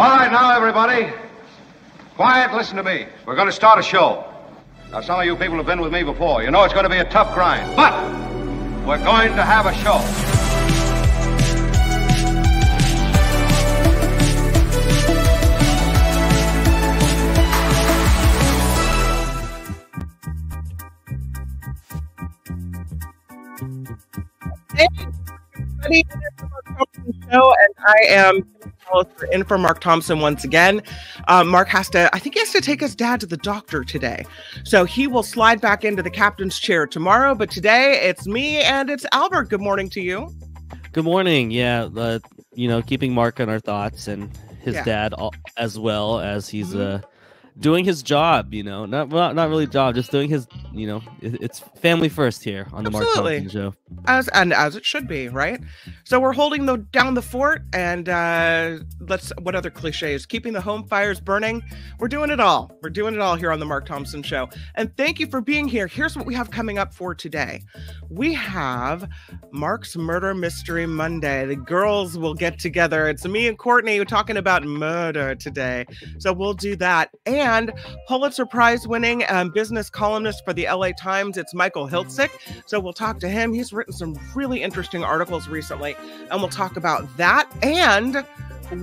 All right, now, everybody. Quiet, listen to me. We're going to start a show. Now, some of you people have been with me before. You know it's going to be a tough grind. But we're going to have a show. Hey, everybody. Show, and I am in for Mark Thompson once again. Uh, Mark has to, I think he has to take his dad to the doctor today. So he will slide back into the captain's chair tomorrow. But today it's me and it's Albert. Good morning to you. Good morning. Yeah. Uh, you know, keeping Mark on our thoughts and his Yeah. dad al- as well as he's Mhm. uh doing his job, you know. Not well, not really job, just doing his, you know, it, it's family first here on the Mark Thompson show. As and as it should be, right? So we're holding the down the fort, and uh, let's. What other cliches? Keeping the home fires burning. We're doing it all. We're doing it all here on the Mark Thompson Show. And thank you for being here. Here's what we have coming up for today. We have Mark's Murder Mystery Monday. The girls will get together. It's me and Courtney talking about murder today. So we'll do that. And Pulitzer Prize winning um, business columnist for the LA Times. It's Michael Hiltzik. So we'll talk to him. He's written some really interesting articles recently, and we'll talk about that. And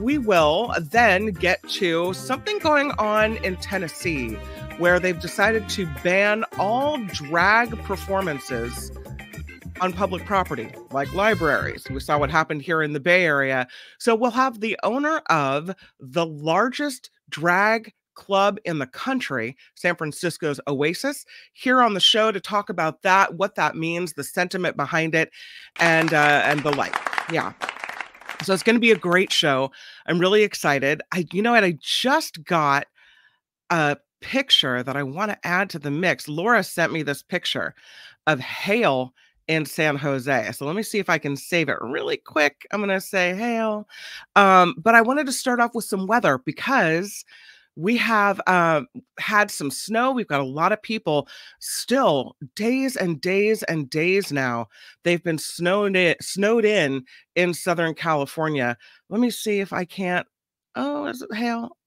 we will then get to something going on in Tennessee where they've decided to ban all drag performances on public property, like libraries. We saw what happened here in the Bay Area. So we'll have the owner of the largest drag club in the country, San Francisco's Oasis, here on the show to talk about that, what that means, the sentiment behind it, and uh, and the like. Yeah. So it's going to be a great show. I'm really excited. I, you know what? I just got a picture that I want to add to the mix. Laura sent me this picture of hail in San Jose. So let me see if I can save it really quick. I'm going to say hail. Um, but I wanted to start off with some weather because we have uh, had some snow. We've got a lot of people still days and days and days now. They've been snowed in, snowed in in Southern California. Let me see if I can't. Oh, is it hail?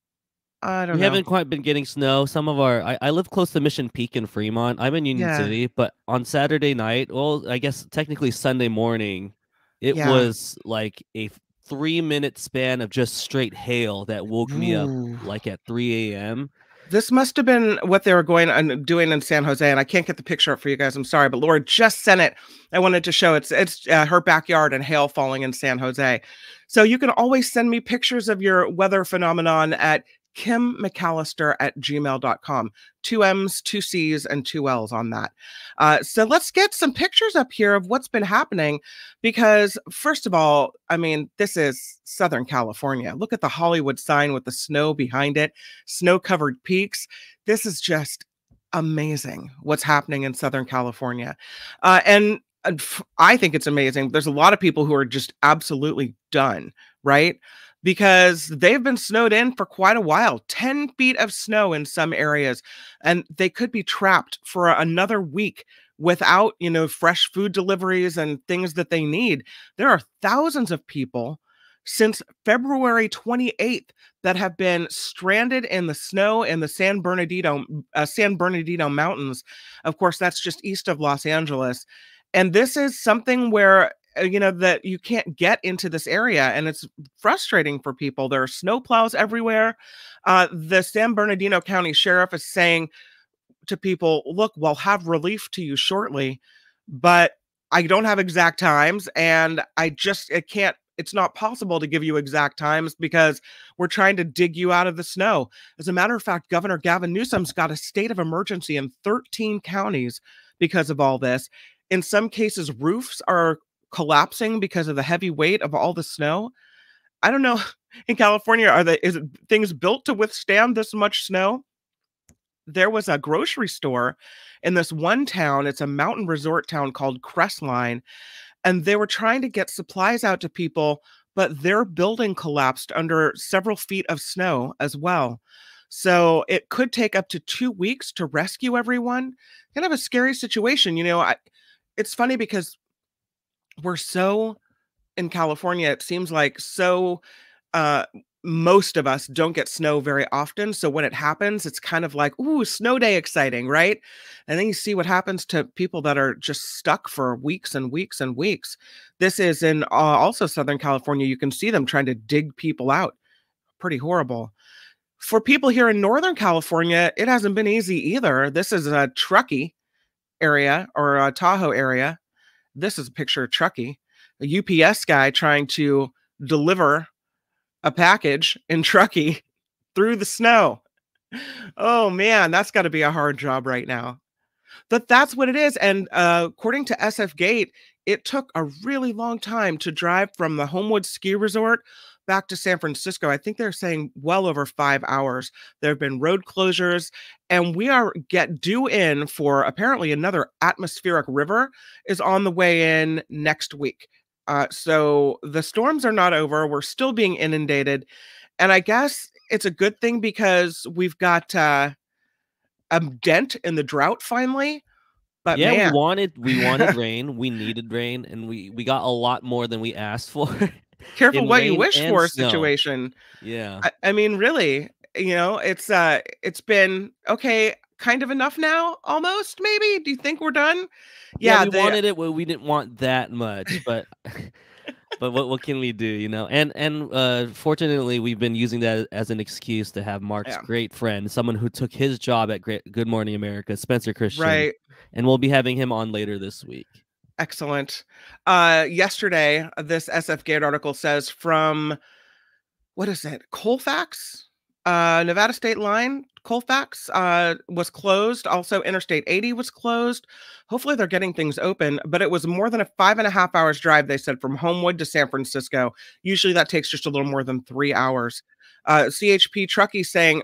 I don't know. We know. haven't quite been getting snow. Some of our I, I live close to Mission Peak in Fremont. I'm in Union Yeah. City, but on Saturday night, well, I guess technically Sunday morning, it Yeah. was like a three minute span of just straight hail that woke me up like at 3 a.m. This must have been what they were going and doing in San Jose, and I can't get the picture up for you guys. I'm sorry, but Laura just sent it. I wanted to show it's it's uh, her backyard and hail falling in San Jose. So you can always send me pictures of your weather phenomenon at Kim McAllister at gmail.com. Two M's, two C's, and two L's on that. Uh, so let's get some pictures up here of what's been happening. Because, first of all, I mean, this is Southern California. Look at the Hollywood sign with the snow behind it, snow covered peaks. This is just amazing what's happening in Southern California. Uh, and I think it's amazing. There's a lot of people who are just absolutely done, right? Because they've been snowed in for quite a while 10 feet of snow in some areas, and they could be trapped for another week without, you know, fresh food deliveries and things that they need. There are thousands of people since February 28th that have been stranded in the snow in the San Bernardino uh, San Bernardino Mountains. Of course, that's just east of Los Angeles. And this is something where you know that you can't get into this area and it's frustrating for people. There are snow plows everywhere. Uh, the San Bernardino County Sheriff is saying to people, look, we'll have relief to you shortly, but I don't have exact times and I just it can't it's not possible to give you exact times because we're trying to dig you out of the snow. As a matter of fact, Governor Gavin Newsom's got a state of emergency in 13 counties because of all this. In some cases, roofs are collapsing because of the heavy weight of all the snow. I don't know. In California, are the is things built to withstand this much snow? There was a grocery store in this one town. It's a mountain resort town called Crestline, and they were trying to get supplies out to people, but their building collapsed under several feet of snow as well. So it could take up to two weeks to rescue everyone. Kind of a scary situation, you know. I, it's funny because we're so in California. It seems like so uh, most of us don't get snow very often. So when it happens, it's kind of like, ooh, snow day exciting, right? And then you see what happens to people that are just stuck for weeks and weeks and weeks. This is in uh, also Southern California. You can see them trying to dig people out. Pretty horrible. For people here in Northern California, it hasn't been easy either. This is a Truckee area or a Tahoe area. This is a picture of Truckee, a UPS guy trying to deliver a package in Truckee through the snow. Oh man, that's got to be a hard job right now. But that's what it is. And uh, according to SF Gate, it took a really long time to drive from the Homewood Ski Resort back to San Francisco. I think they're saying well over five hours. There have been road closures, and we are get due in for apparently another atmospheric river is on the way in next week. Uh, so the storms are not over. We're still being inundated. And I guess it's a good thing because we've got uh, a dent in the drought finally. But yeah, man. we wanted we wanted rain, we needed rain, and we we got a lot more than we asked for. Careful what you wish for snow. situation. Yeah. I, I mean, really, you know, it's uh it's been okay, kind of enough now, almost, maybe. Do you think we're done? Yeah, yeah we they, wanted it, well, we didn't want that much, but but what what can we do, you know? And and uh fortunately, we've been using that as an excuse to have Mark's yeah. great friend, someone who took his job at Great Good Morning America, Spencer Christian. Right. And we'll be having him on later this week. Excellent. Uh yesterday, this SF Gate article says from what is it? Colfax? Uh Nevada State Line Colfax uh, was closed. Also, Interstate 80 was closed. Hopefully, they're getting things open, but it was more than a five and a half hours drive, they said, from Homewood to San Francisco. Usually, that takes just a little more than three hours. Uh, CHP Truckee saying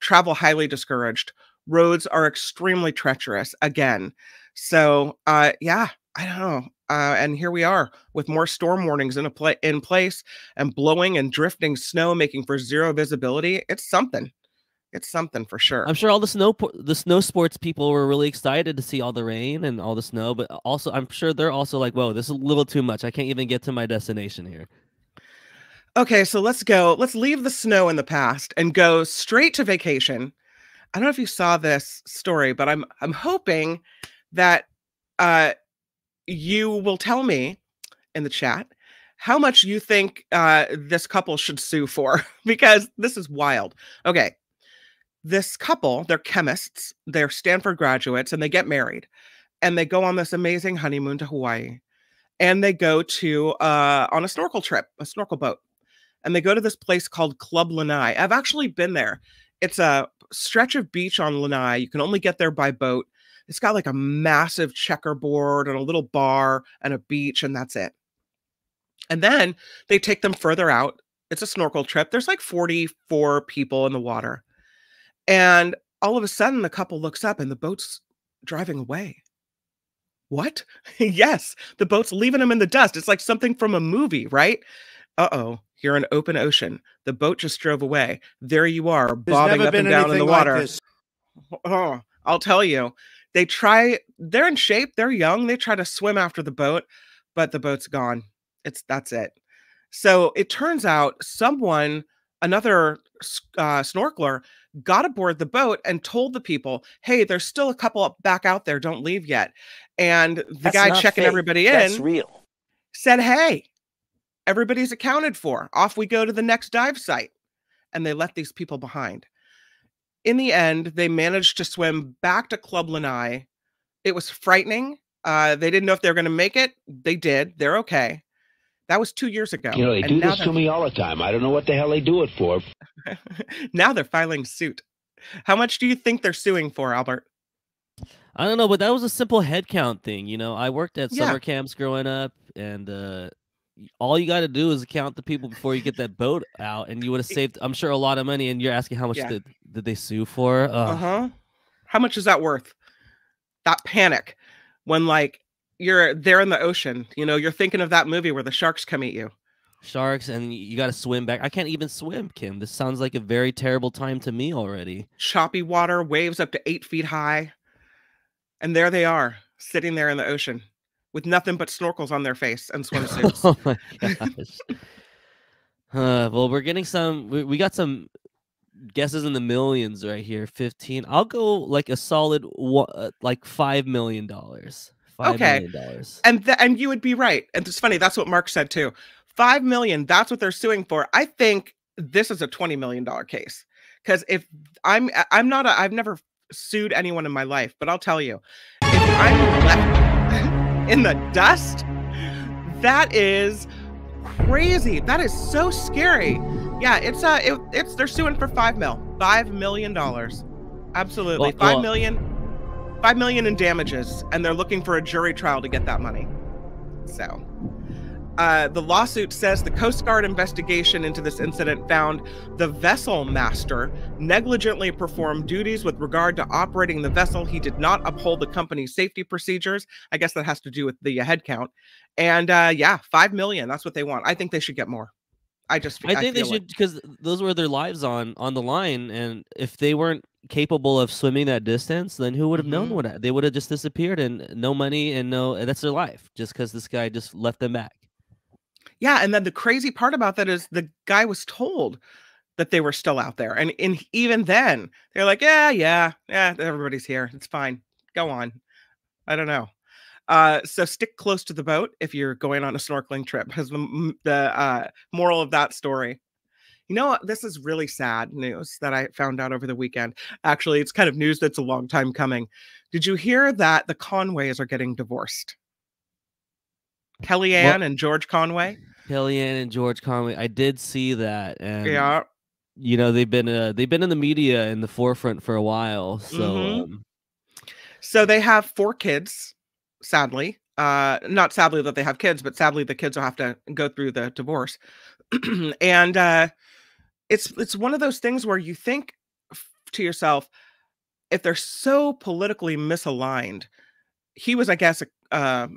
travel highly discouraged. Roads are extremely treacherous again. So, uh, yeah, I don't know. Uh, and here we are with more storm warnings in a pla- in place and blowing and drifting snow, making for zero visibility. It's something it's something for sure. I'm sure all the snow the snow sports people were really excited to see all the rain and all the snow, but also I'm sure they're also like, "Whoa, this is a little too much. I can't even get to my destination here." Okay, so let's go. Let's leave the snow in the past and go straight to vacation. I don't know if you saw this story, but I'm I'm hoping that uh you will tell me in the chat how much you think uh, this couple should sue for because this is wild. Okay, this couple, they're chemists, they're Stanford graduates, and they get married and they go on this amazing honeymoon to Hawaii. And they go to uh, on a snorkel trip, a snorkel boat. And they go to this place called Club Lanai. I've actually been there. It's a stretch of beach on Lanai. You can only get there by boat. It's got like a massive checkerboard and a little bar and a beach, and that's it. And then they take them further out. It's a snorkel trip. There's like 44 people in the water. And all of a sudden, the couple looks up and the boat's driving away. What? yes, the boat's leaving them in the dust. It's like something from a movie, right? Uh oh, you're in open ocean. The boat just drove away. There you are, bobbing up and down in the water. Like oh, I'll tell you. They try, they're in shape, they're young, they try to swim after the boat, but the boat's gone. It's that's it. So it turns out someone, another uh, snorkeler, got aboard the boat and told the people, "Hey, there's still a couple back out there. Don't leave yet." And the That's guy checking fake. everybody in That's real. said, "Hey, everybody's accounted for. Off we go to the next dive site." And they left these people behind. In the end, they managed to swim back to Club Lanai. It was frightening. Uh, they didn't know if they were going to make it. They did. They're okay. That was two years ago. You know, they and do this to me all the time. I don't know what the hell they do it for. now they're filing suit. How much do you think they're suing for, Albert? I don't know, but that was a simple head count thing. You know, I worked at summer camps growing up, and uh, all you got to do is count the people before you get that boat out, and you would have saved, I'm sure, a lot of money. And you're asking how much yeah. did, did they sue for? Uh huh. How much is that worth? That panic when like you're there in the ocean. You know, you're thinking of that movie where the sharks come eat you. Sharks, and you got to swim back. I can't even swim, Kim. This sounds like a very terrible time to me already. Choppy water, waves up to eight feet high. And there they are, sitting there in the ocean with nothing but snorkels on their face and swimsuits. oh my gosh. Uh, well, we're getting some. We, we got some guesses in the millions right here. Fifteen. I'll go like a solid, uh, like five million dollars. okay. dollars. And th- and you would be right. And it's funny. That's what Mark said too. Five million. That's what they're suing for. I think this is a twenty million dollar case because if I'm I'm not a I've never sued anyone in my life, but I'll tell you, if I'm left in the dust, that is crazy. That is so scary. Yeah, it's uh it, it's they're suing for five mil. Five million dollars. Absolutely. Well, five well, million. Five million in damages, and they're looking for a jury trial to get that money. So uh, the lawsuit says the Coast Guard investigation into this incident found the vessel master negligently performed duties with regard to operating the vessel. He did not uphold the company's safety procedures. I guess that has to do with the uh, headcount. And uh, yeah, five million. That's what they want. I think they should get more. I just I think I they should because those were their lives on on the line, and if they weren't capable of swimming that distance, then who would have mm-hmm. known what they would have just disappeared and no money and no that's their life just because this guy just left them back. Yeah, and then the crazy part about that is the guy was told that they were still out there, and and even then they're like, yeah, yeah, yeah, everybody's here, it's fine, go on. I don't know. Uh, so stick close to the boat if you're going on a snorkeling trip. Because the the uh, moral of that story. You know, this is really sad news that I found out over the weekend. Actually, it's kind of news that's a long time coming. Did you hear that the Conways are getting divorced? Kellyanne well, and George Conway. Kellyanne and George Conway. I did see that, and yeah, you know they've been uh, they've been in the media in the forefront for a while. So, mm-hmm. um... so they have four kids. Sadly, uh, not sadly that they have kids, but sadly the kids will have to go through the divorce. and uh, it's it's one of those things where you think to yourself, if they're so politically misaligned, he was, I guess, a, uh,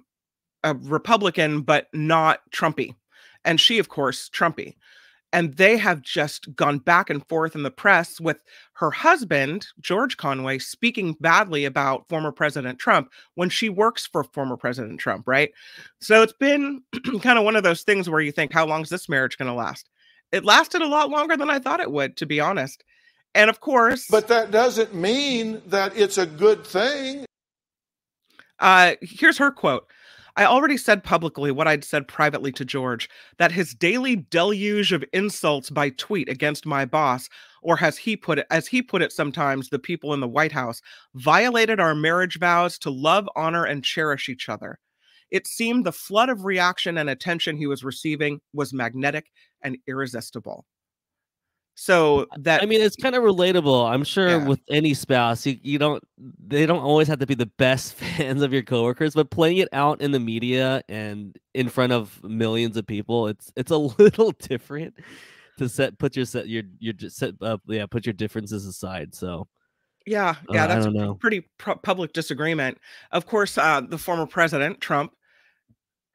a Republican, but not Trumpy and she, of course, Trumpy. And they have just gone back and forth in the press with her husband, George Conway, speaking badly about former President Trump when she works for former President Trump, right? So it's been kind of one of those things where you think, how long is this marriage going to last? It lasted a lot longer than I thought it would, to be honest. And of course. But that doesn't mean that it's a good thing. Uh, here's her quote I already said publicly what I'd said privately to George that his daily deluge of insults by tweet against my boss, or as he put it, as he put it sometimes, the people in the White House, violated our marriage vows to love, honor, and cherish each other. It seemed the flood of reaction and attention he was receiving was magnetic and irresistible. So that I mean, it's kind of relatable. I'm sure yeah. with any spouse, you, you don't they don't always have to be the best fans of your coworkers, but playing it out in the media and in front of millions of people, it's it's a little different to set put your set your your set up yeah put your differences aside. So yeah, yeah, uh, that's a pretty public disagreement. Of course, uh, the former president Trump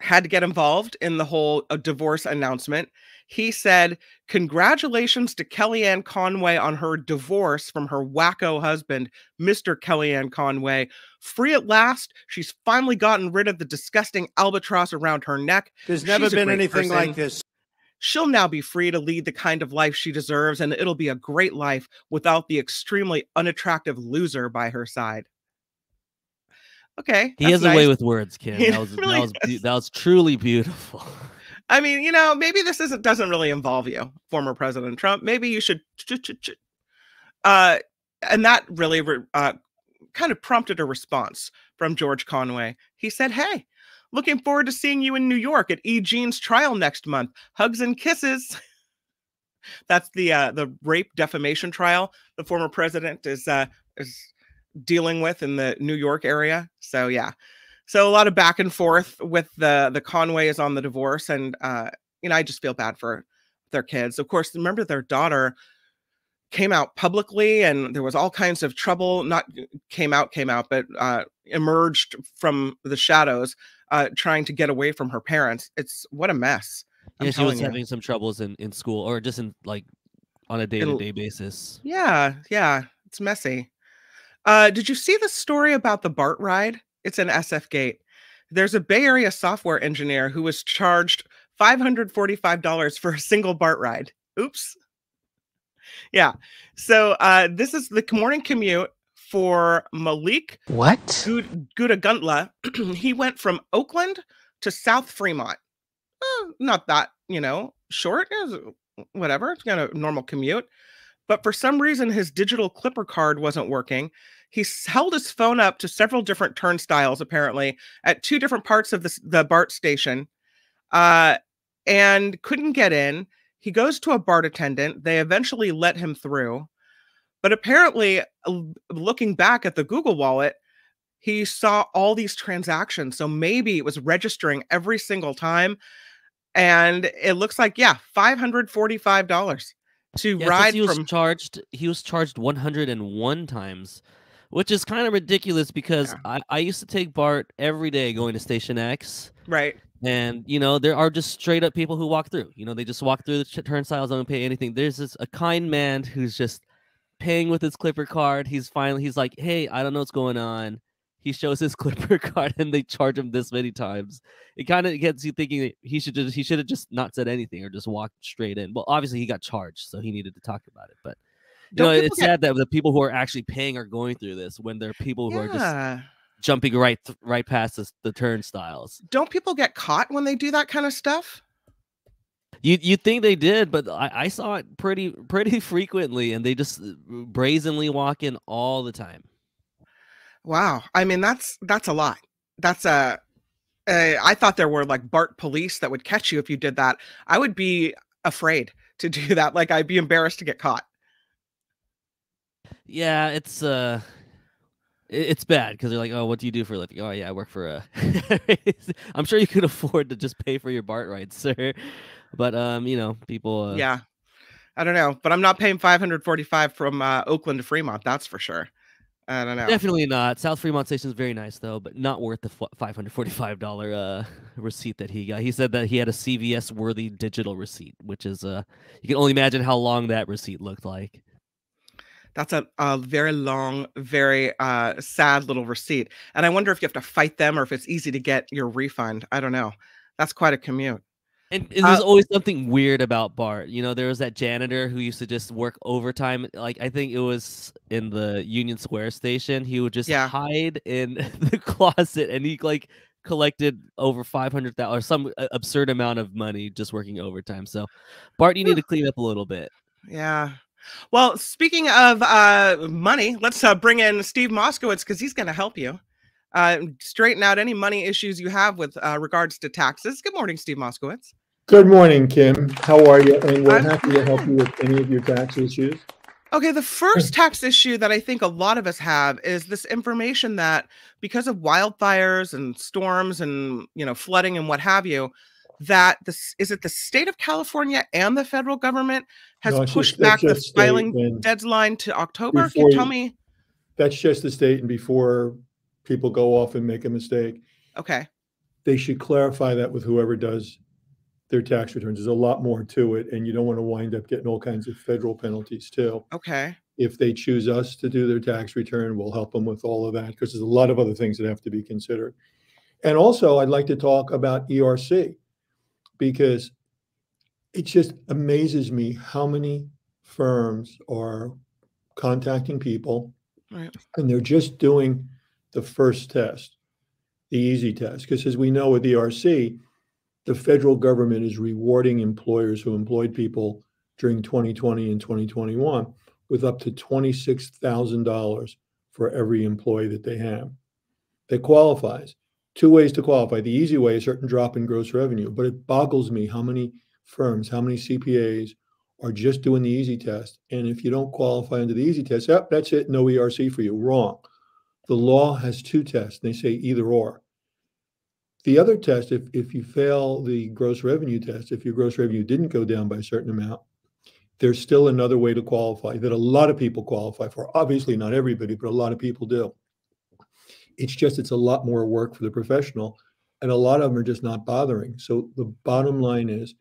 had to get involved in the whole uh, divorce announcement. He said, Congratulations to Kellyanne Conway on her divorce from her wacko husband, Mr. Kellyanne Conway. Free at last, she's finally gotten rid of the disgusting albatross around her neck. There's never she's been anything person. like this. She'll now be free to lead the kind of life she deserves, and it'll be a great life without the extremely unattractive loser by her side. Okay. He has nice. a way with words, Kim. That was, really that, was that was truly beautiful. I mean, you know, maybe this isn't doesn't really involve you, former President Trump. Maybe you should, uh, and that really uh, kind of prompted a response from George Conway. He said, "Hey, looking forward to seeing you in New York at E. Jean's trial next month. Hugs and kisses." That's the uh, the rape defamation trial the former president is uh, is dealing with in the New York area. So yeah. So a lot of back and forth with the the Conways on the divorce and uh you know I just feel bad for their kids. Of course, remember their daughter came out publicly and there was all kinds of trouble not came out came out but uh emerged from the shadows uh trying to get away from her parents. It's what a mess. I'm yeah, she was you. having some troubles in in school or just in like on a day-to-day basis. Yeah, yeah, it's messy. Uh, did you see the story about the BART ride? It's an SF Gate. There's a Bay Area software engineer who was charged $545 for a single BART ride. Oops. Yeah. So uh, this is the morning commute for Malik. What? Gudaguntla. he went from Oakland to South Fremont. Uh, not that, you know, short. whatever. It's kind of normal commute. But for some reason, his digital clipper card wasn't working. He held his phone up to several different turnstiles, apparently, at two different parts of the, the BART station, uh, and couldn't get in. He goes to a BART attendant. They eventually let him through. But apparently, looking back at the Google wallet, he saw all these transactions. So maybe it was registering every single time. And it looks like, yeah, $545 to yeah, ride he was from charged he was charged 101 times which is kind of ridiculous because yeah. I, I used to take bart every day going to station x. Right. And you know there are just straight up people who walk through. You know they just walk through the turnstiles don't pay anything. There's this a kind man who's just paying with his clipper card. He's finally he's like hey i don't know what's going on. He shows his clipper card and they charge him this many times. It kind of gets you thinking he should just he should have just not said anything or just walked straight in. Well obviously he got charged so he needed to talk about it but you Don't know it's get... sad that the people who are actually paying are going through this when there are people who yeah. are just jumping right th- right past the, the turnstiles don't people get caught when they do that kind of stuff you you think they did, but I, I saw it pretty pretty frequently, and they just uh, brazenly walk in all the time. Wow, I mean that's that's a lot. That's a. a I thought there were like BART police that would catch you if you did that. I would be afraid to do that. Like I'd be embarrassed to get caught. Yeah, it's uh it's bad because they're like, oh, what do you do for a living? Oh, yeah, I work for a. I'm sure you could afford to just pay for your BART rides, sir. But um, you know, people. Uh... Yeah, I don't know, but I'm not paying 545 from uh, Oakland to Fremont. That's for sure. I don't know. Definitely not. South Fremont Station is very nice though, but not worth the five hundred forty-five dollar uh, receipt that he got. He said that he had a CVS worthy digital receipt, which is uh, you can only imagine how long that receipt looked like. That's a, a very long, very uh, sad little receipt, and I wonder if you have to fight them or if it's easy to get your refund. I don't know. That's quite a commute. And, and there's uh, always something weird about Bart. You know, there was that janitor who used to just work overtime. Like I think it was in the Union Square station. He would just yeah. hide in the closet, and he like collected over five hundred thousand or some absurd amount of money just working overtime. So, Bart, you need to clean up a little bit. Yeah. Well, speaking of uh, money, let's uh, bring in Steve Moskowitz because he's going to help you uh, straighten out any money issues you have with uh, regards to taxes. Good morning, Steve Moskowitz. Good morning, Kim. How are you? And we're I'm happy to help you with any of your tax issues. Okay, the first tax issue that I think a lot of us have is this information that because of wildfires and storms and you know flooding and what have you, that this is it the state of California and the federal government has no, pushed just, back the filing deadline to October. Can you tell me? That's just the state, and before people go off and make a mistake, okay, they should clarify that with whoever does their tax returns. There's a lot more to it, and you don't want to wind up getting all kinds of federal penalties too. Okay. If they choose us to do their tax return, we'll help them with all of that because there's a lot of other things that have to be considered. And also, I'd like to talk about ERC because it just amazes me how many firms are contacting people right. and they're just doing the first test, the easy test. Because as we know with ERC, the federal government is rewarding employers who employed people during 2020 and 2021 with up to $26,000 for every employee that they have. That qualifies. Two ways to qualify. The easy way is certain drop in gross revenue, but it boggles me how many firms, how many CPAs are just doing the easy test. And if you don't qualify under the easy test, yep, that's it, no ERC for you. Wrong. The law has two tests. They say either or. The other test, if, if you fail the gross revenue test, if your gross revenue didn't go down by a certain amount, there's still another way to qualify that a lot of people qualify for. Obviously, not everybody, but a lot of people do. It's just it's a lot more work for the professional, and a lot of them are just not bothering. So the bottom line is,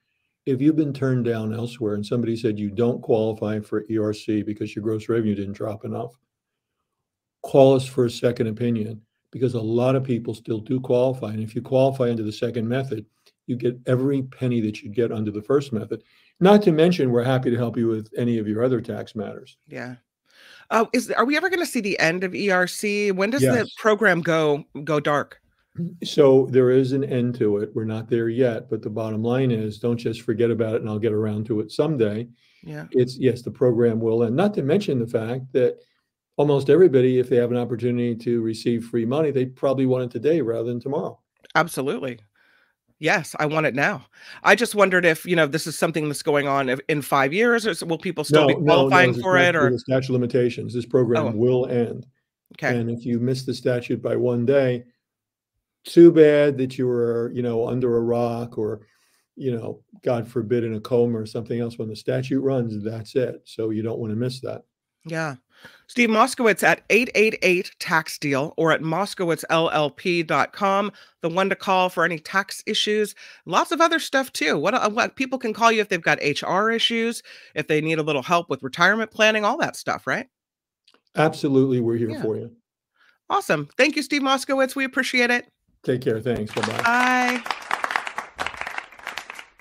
if you've been turned down elsewhere and somebody said you don't qualify for ERC because your gross revenue didn't drop enough, call us for a second opinion because a lot of people still do qualify. And if you qualify under the second method, you get every penny that you get under the first method. Not to mention, we're happy to help you with any of your other tax matters. Yeah. Oh, is are we ever going to see the end of ERC? When does the program go go dark? Mm, so there is an end to it. We're not there yet, but the bottom line is don't just forget about it and I'll get around to it someday. Yeah. It's yes, the program will end. Not to mention the fact that almost everybody, if they have an opportunity to receive free money, they probably want it today rather than tomorrow. Absolutely. Yes, I want it now. I just wondered if, you know, this is something that's going on if- in 5 years or will people still be qualifying it's for it or the statute limitations. This program Oh. will end. okay. And if you miss the statute by one day, too bad that you were, you know, under a rock or, you know, God forbid in a coma or something else. When the statute runs, that's it. So you don't want to miss that. Yeah. Steve Moskowitz at 888 tax deal or at moskowitzllp.com, the one to call for any tax issues. Lots of other stuff too. What, uh, what people can call you if they've got HR issues, if they need a little help with retirement planning, all that stuff, right? Absolutely. We're here Yeah. for you. Awesome. Thank you, Steve Moskowitz. We appreciate it. Take care. Thanks. Bye bye. Bye.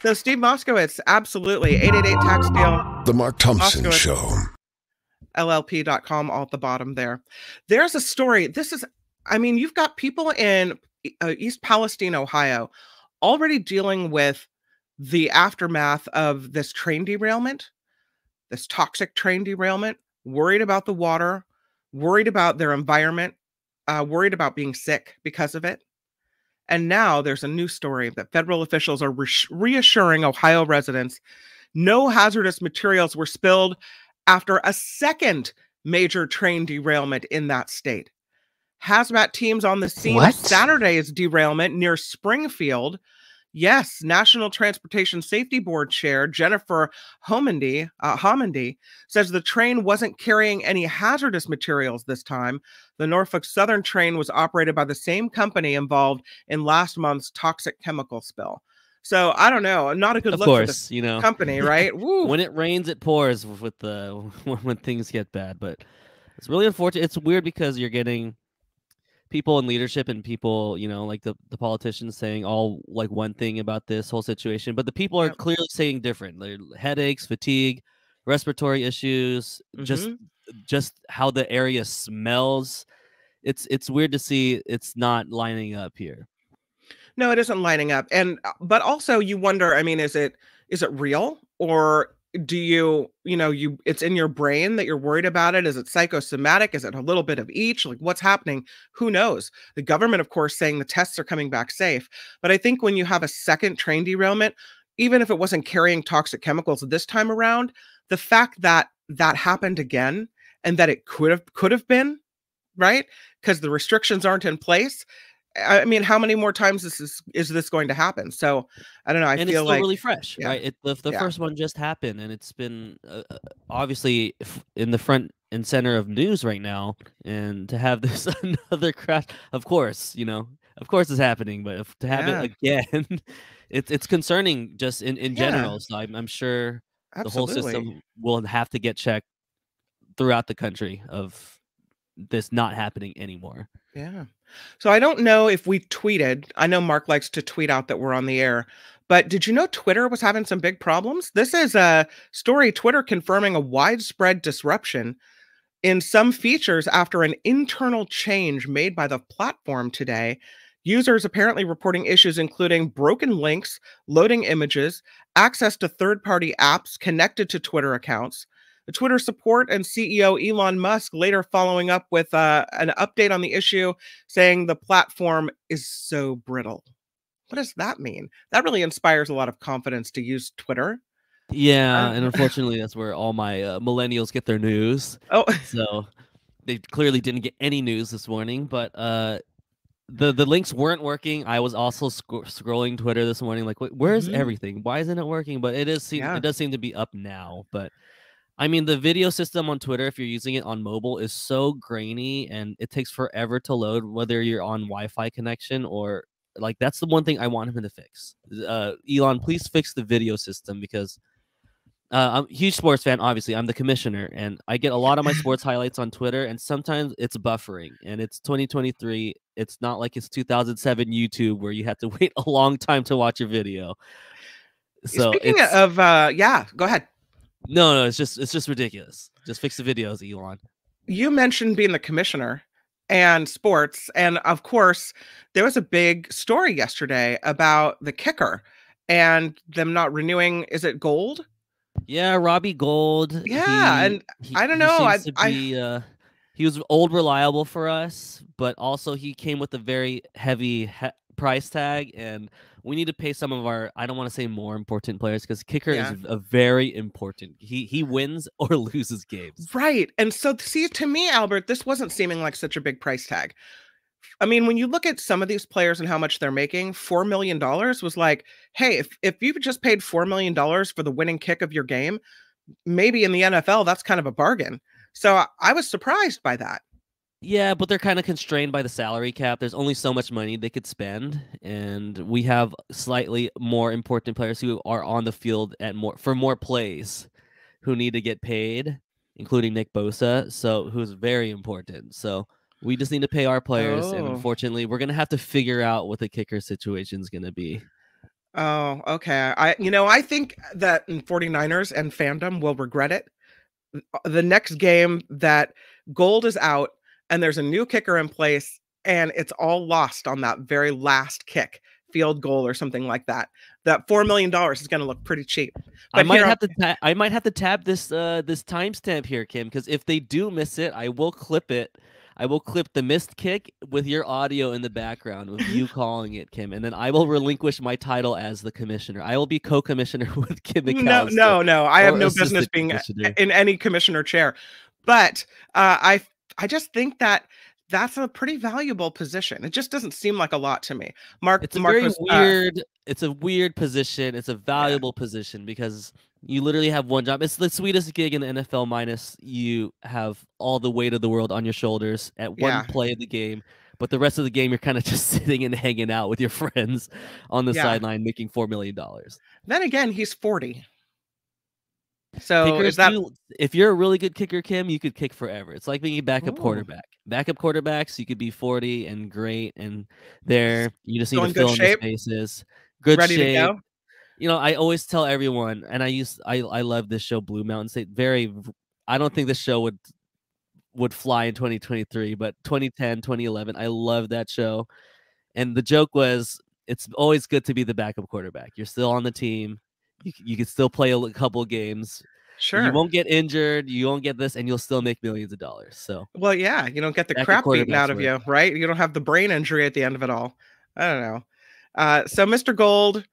So, Steve Moskowitz, absolutely. 888 tax deal. The Mark Thompson Oscar. Show. llp.com all at the bottom there. There's a story. This is, I mean, you've got people in uh, East Palestine, Ohio, already dealing with the aftermath of this train derailment, this toxic train derailment, worried about the water, worried about their environment, uh, worried about being sick because of it. And now there's a new story that federal officials are reass- reassuring Ohio residents no hazardous materials were spilled after a second major train derailment in that state. Hazmat teams on the scene What? Saturday's derailment near Springfield. Yes, National Transportation Safety Board Chair Jennifer Homendy, uh, Homendy says the train wasn't carrying any hazardous materials this time. The Norfolk Southern train was operated by the same company involved in last month's toxic chemical spill. So I don't know. Not a good of look for course, the you know. company, right? Woo. when it rains, it pours with the when things get bad. But it's really unfortunate. It's weird because you're getting people in leadership and people, you know, like the, the politicians saying all like one thing about this whole situation, but the people are Yep. clearly saying different. They're headaches, fatigue, respiratory issues, just Mm-hmm. just how the area smells. It's it's weird to see it's not lining up here. No, it isn't lining up. And uh, but also you wonder, I mean, is it is it real or do you, you know, you it's in your brain that you're worried about it? Is it psychosomatic? Is it a little bit of each? Like what's happening? Who knows? The government of course saying the tests are coming back safe, but I think when you have a second train derailment, even if it wasn't carrying toxic chemicals this time around, the fact that that happened again and that it could have could have been, right? Because the restrictions aren't in place. I mean, how many more times this is is this going to happen? So I don't know. I and it's feel still like really fresh, yeah. right? It, the the Yeah. first one just happened, and it's been uh, uh, obviously f- in the front and center of news right now. And to have this another crash, of course, you know, of course, it's happening. But if, to have Yeah. it again, it's it's concerning just in in general. So I'm, I'm sure the whole system will have to get checked throughout the country of this not happening anymore. Yeah. So I don't know if we tweeted. I know Mark likes to tweet out that we're on the air, but did you know Twitter was having some big problems? This is a story Twitter confirming a widespread disruption in some features after an internal change made by the platform today. Users apparently reporting issues including broken links, loading images, access to third party apps connected to Twitter accounts. Twitter support and CEO Elon Musk later following up with uh, an update on the issue, saying the platform is so brittle. What does that mean? That really inspires a lot of confidence to use Twitter. Yeah, and unfortunately, that's where all my uh, millennials get their news. Oh, so they clearly didn't get any news this morning but uh the the links weren't working i was also sc- scrolling twitter this morning like "Wait, where's Mhm. everything why isn't it working but it is seem Yeah. it does seem to be up now but i mean the video system on twitter if you're using it on mobile is so grainy and it takes forever to load whether you're on wi-fi connection or like that's the one thing i want him to fix uh elon please fix the video system because uh, I'm a huge sports fan. Obviously, I'm the commissioner, and I get a lot of my sports highlights on Twitter. And sometimes it's buffering, and it's 2023. It's not like it's 2007 YouTube where you had to wait a long time to watch your video. So speaking of, uh, yeah, go ahead. No, no, it's just it's just ridiculous. Just fix the videos, Elon. You mentioned being the commissioner and sports, and of course, there was a big story yesterday about the kicker and them not renewing. Is it Gould? Yeah, Robbie Gould. Yeah, he, and he, I don't know. I, be, I uh, he was old reliable for us, but also he came with a very heavy he- price tag, and we need to pay some of our. I don't want to say more important players because kicker yeah. is a very important. He he wins or loses games. Right, and so see to me, Albert, this wasn't seeming like such a big price tag. I mean, when you look at some of these players and how much they're making, $4 million was like, hey, if, if you just paid $4 million for the winning kick of your game, maybe in the NFL, that's kind of a bargain. So I was surprised by that. Yeah, but they're kind of constrained by the salary cap. There's only so much money they could spend, and we have slightly more important players who are on the field at more for more plays, who need to get paid, including Nick Bosa, so who's very important. So we just need to pay our players, oh. and unfortunately, we're gonna have to figure out what the kicker situation is gonna be. Oh, okay. I you know, I think that 49ers and fandom will regret it. Uh, the next game that Gould is out and there's a new kicker in place and it's all lost on that very last kick field goal or something like that. That four million dollars is going to look pretty cheap. But I might have to. Ta- I might have to tab this uh this timestamp here, Kim, because if they do miss it, I will clip it I will clip the missed kick with your audio in the background with you calling it, Kim, and then I will relinquish my title as the commissioner. I will be co-commissioner with Kim McAllister. No, no, no. I have no business being in any commissioner chair, but uh, I, I just think that that's a pretty valuable position. It just doesn't seem like a lot to me. Mark, it's a Mark very was, uh weird. Uh, it's a weird position. It's a valuable yeah. position because you literally have one job. It's the sweetest gig in the NFL, minus you have all the weight of the world on your shoulders at one yeah. play of the game. But the rest of the game, you're kind of just sitting and hanging out with your friends on the yeah. sideline, making four million dollars. Then again, he's forty. So Kickers that... do, if you're a really good kicker, Kim, you could kick forever. It's like being a backup Ooh. quarterback. Backup quarterbacks, you could be 40 and great and there. You just need to fill in the spaces. Good Ready shape you know, I always tell everyone, and I use I I love this show, Blue Mountain State. Very, I don't think this show would would fly in 2023, but 2010, 2011, I love that show. And the joke was, it's always good to be the backup quarterback. You're still on the team. You you can still play a couple games. Sure. You won't get injured. You won't get this, and you'll still make millions of dollars. So. Well, yeah, you don't get the crap beaten out of you, right? You don't have the brain injury at the end of it all. I don't know. Uh, so, Mr. Gould,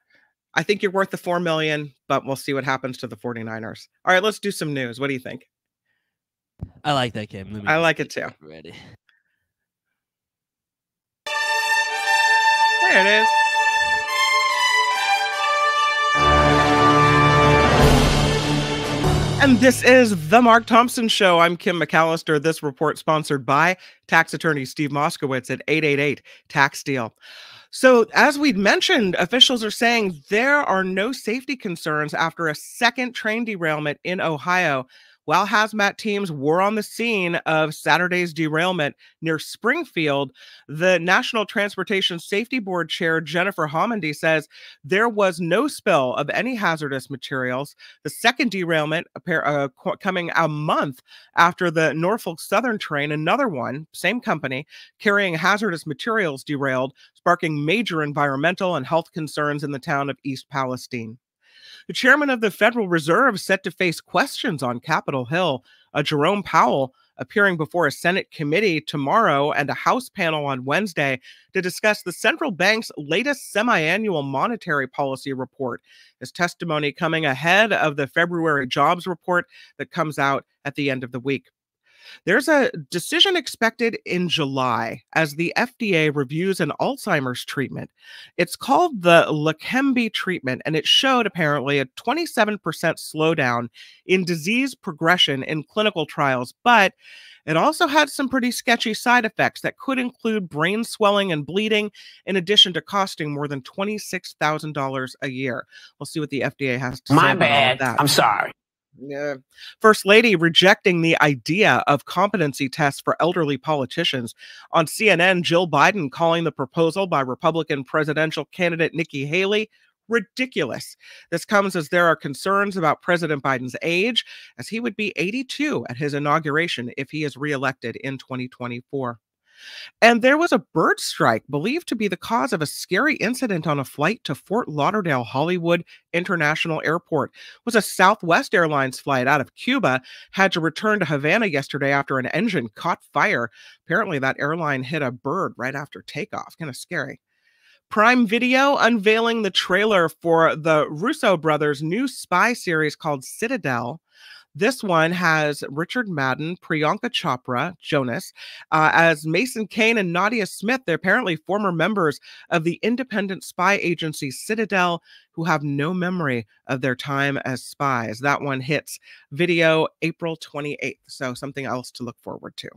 I think you're worth the 4 million, but we'll see what happens to the 49ers. All right, let's do some news. What do you think? I like that game. I like it too. Ready. There it is. And this is the Mark Thompson Show. I'm Kim McAllister. This report sponsored by tax attorney Steve Moskowitz at 888 Tax Deal. So, as we'd mentioned, officials are saying there are no safety concerns after a second train derailment in Ohio while hazmat teams were on the scene of Saturday's derailment near Springfield, the National Transportation Safety Board Chair Jennifer Homendy says there was no spill of any hazardous materials. The second derailment uh, coming a month after the Norfolk Southern train, another one, same company, carrying hazardous materials derailed, sparking major environmental and health concerns in the town of East Palestine. The chairman of the Federal Reserve set to face questions on Capitol Hill. Uh, Jerome Powell appearing before a Senate committee tomorrow and a House panel on Wednesday to discuss the central bank's latest semi annual monetary policy report. His testimony coming ahead of the February jobs report that comes out at the end of the week. There's a decision expected in July as the FDA reviews an Alzheimer's treatment. It's called the Leqembi treatment, and it showed apparently a 27% slowdown in disease progression in clinical trials, but it also had some pretty sketchy side effects that could include brain swelling and bleeding, in addition to costing more than $26,000 a year. We'll see what the FDA has to My say. My bad. I'm sorry. First Lady rejecting the idea of competency tests for elderly politicians. On CNN, Jill Biden calling the proposal by Republican presidential candidate Nikki Haley ridiculous. This comes as there are concerns about President Biden's age, as he would be 82 at his inauguration if he is reelected in 2024. And there was a bird strike believed to be the cause of a scary incident on a flight to Fort Lauderdale Hollywood International Airport. It was a Southwest Airlines flight out of Cuba had to return to Havana yesterday after an engine caught fire. Apparently that airline hit a bird right after takeoff. Kind of scary. Prime Video unveiling the trailer for the Russo brothers' new spy series called Citadel. This one has Richard Madden, Priyanka Chopra, Jonas, uh, as Mason Kane and Nadia Smith. They're apparently former members of the independent spy agency Citadel who have no memory of their time as spies. That one hits video April 28th. So something else to look forward to.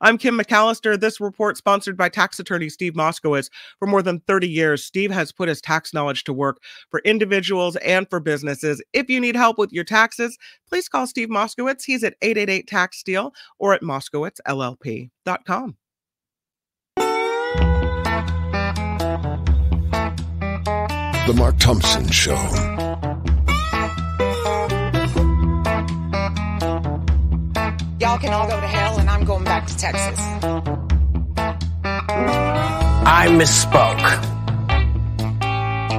I'm Kim McAllister. This report sponsored by tax attorney Steve Moskowitz. For more than 30 years, Steve has put his tax knowledge to work for individuals and for businesses. If you need help with your taxes, please call Steve Moskowitz. He's at 888 Tax Deal or at moskowitzllp.com. The Mark Thompson Show. Y'all can all go to hell, and I'm going back to Texas. I misspoke.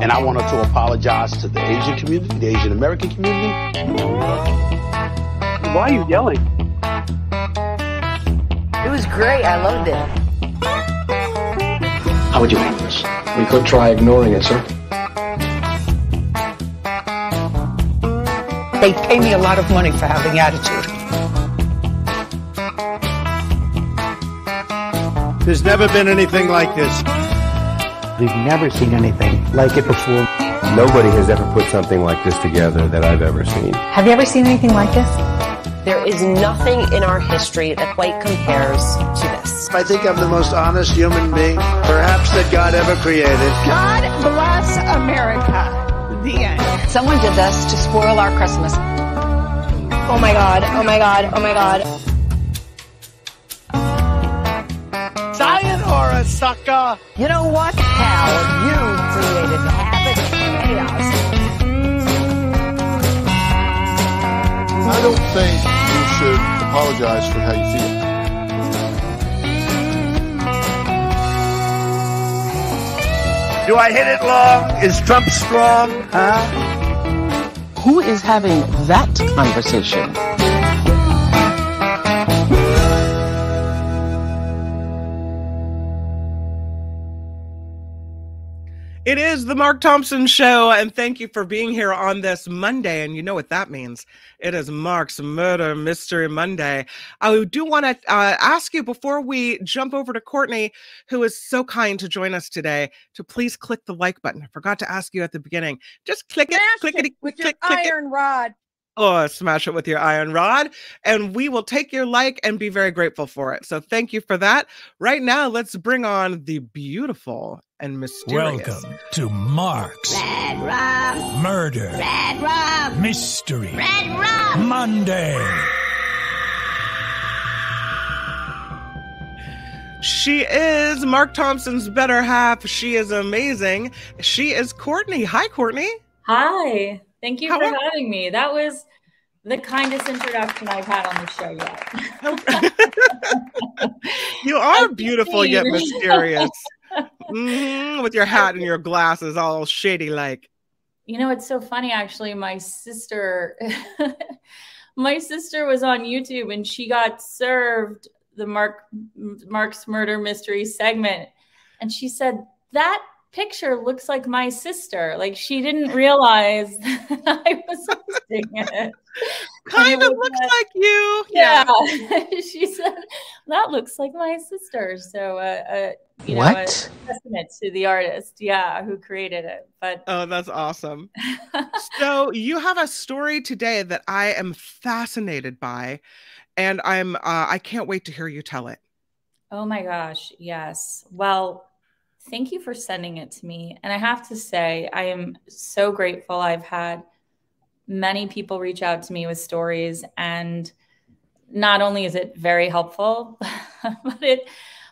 And I wanted to apologize to the Asian community, the Asian American community. Why are you yelling? It was great. I loved it. How would you handle this? We could try ignoring it, sir. They pay me a lot of money for having attitude. There's never been anything like this. We've never seen anything like it before. Nobody has ever put something like this together that I've ever seen. Have you ever seen anything like this? There is nothing in our history that quite compares to this. I think I'm the most honest human being, perhaps that God ever created. God bless America. The end. Someone did this to spoil our Christmas. Oh my god, oh my god, oh my god. Sayonara, sucker! You know what, pal? You created havoc and chaos. I don't think you should apologize for how you feel. Do I hit it long? Is Trump strong? Huh? Who is having that conversation? It is the Mark Thompson Show, and thank you for being here on this Monday. And you know what that means. It is Mark's Murder Mystery Monday. I do want to uh, ask you before we jump over to Courtney, who is so kind to join us today, to please click the like button. I forgot to ask you at the beginning. Just click it, click it, click with click, your click iron it. rod. Oh, smash it with your iron rod, and we will take your like and be very grateful for it. So thank you for that. Right now, let's bring on the beautiful and mysterious. Welcome to Mark's Red Rum Murder Red Rum Mystery Red Rum Monday. She is Mark Thompson's better half. She is amazing. She is Courtney. Hi, Courtney. Hi. Thank you How for are- having me. That was the kindest introduction I've had on the show yet. You are beautiful yet mysterious. Mhm, With your hat and your glasses all shady like. You know, it's so funny actually. My sister, my sister was on YouTube and she got served the Mark Mark's murder mystery segment, and she said that picture looks like my sister. Like she didn't realize that I was hosting it. Kind of looks like you. Yeah, she said that looks like my sister. So, uh, uh, you know, a What? testament to the artist, yeah, who created it. But Oh, that's awesome. so you have a story today that I am fascinated by, and I'm uh, I can't wait to hear you tell it. Oh my gosh, yes. Well, thank you for sending it to me. And I have to say, I am so grateful I've had many people reach out to me with stories and not only is it very helpful, but it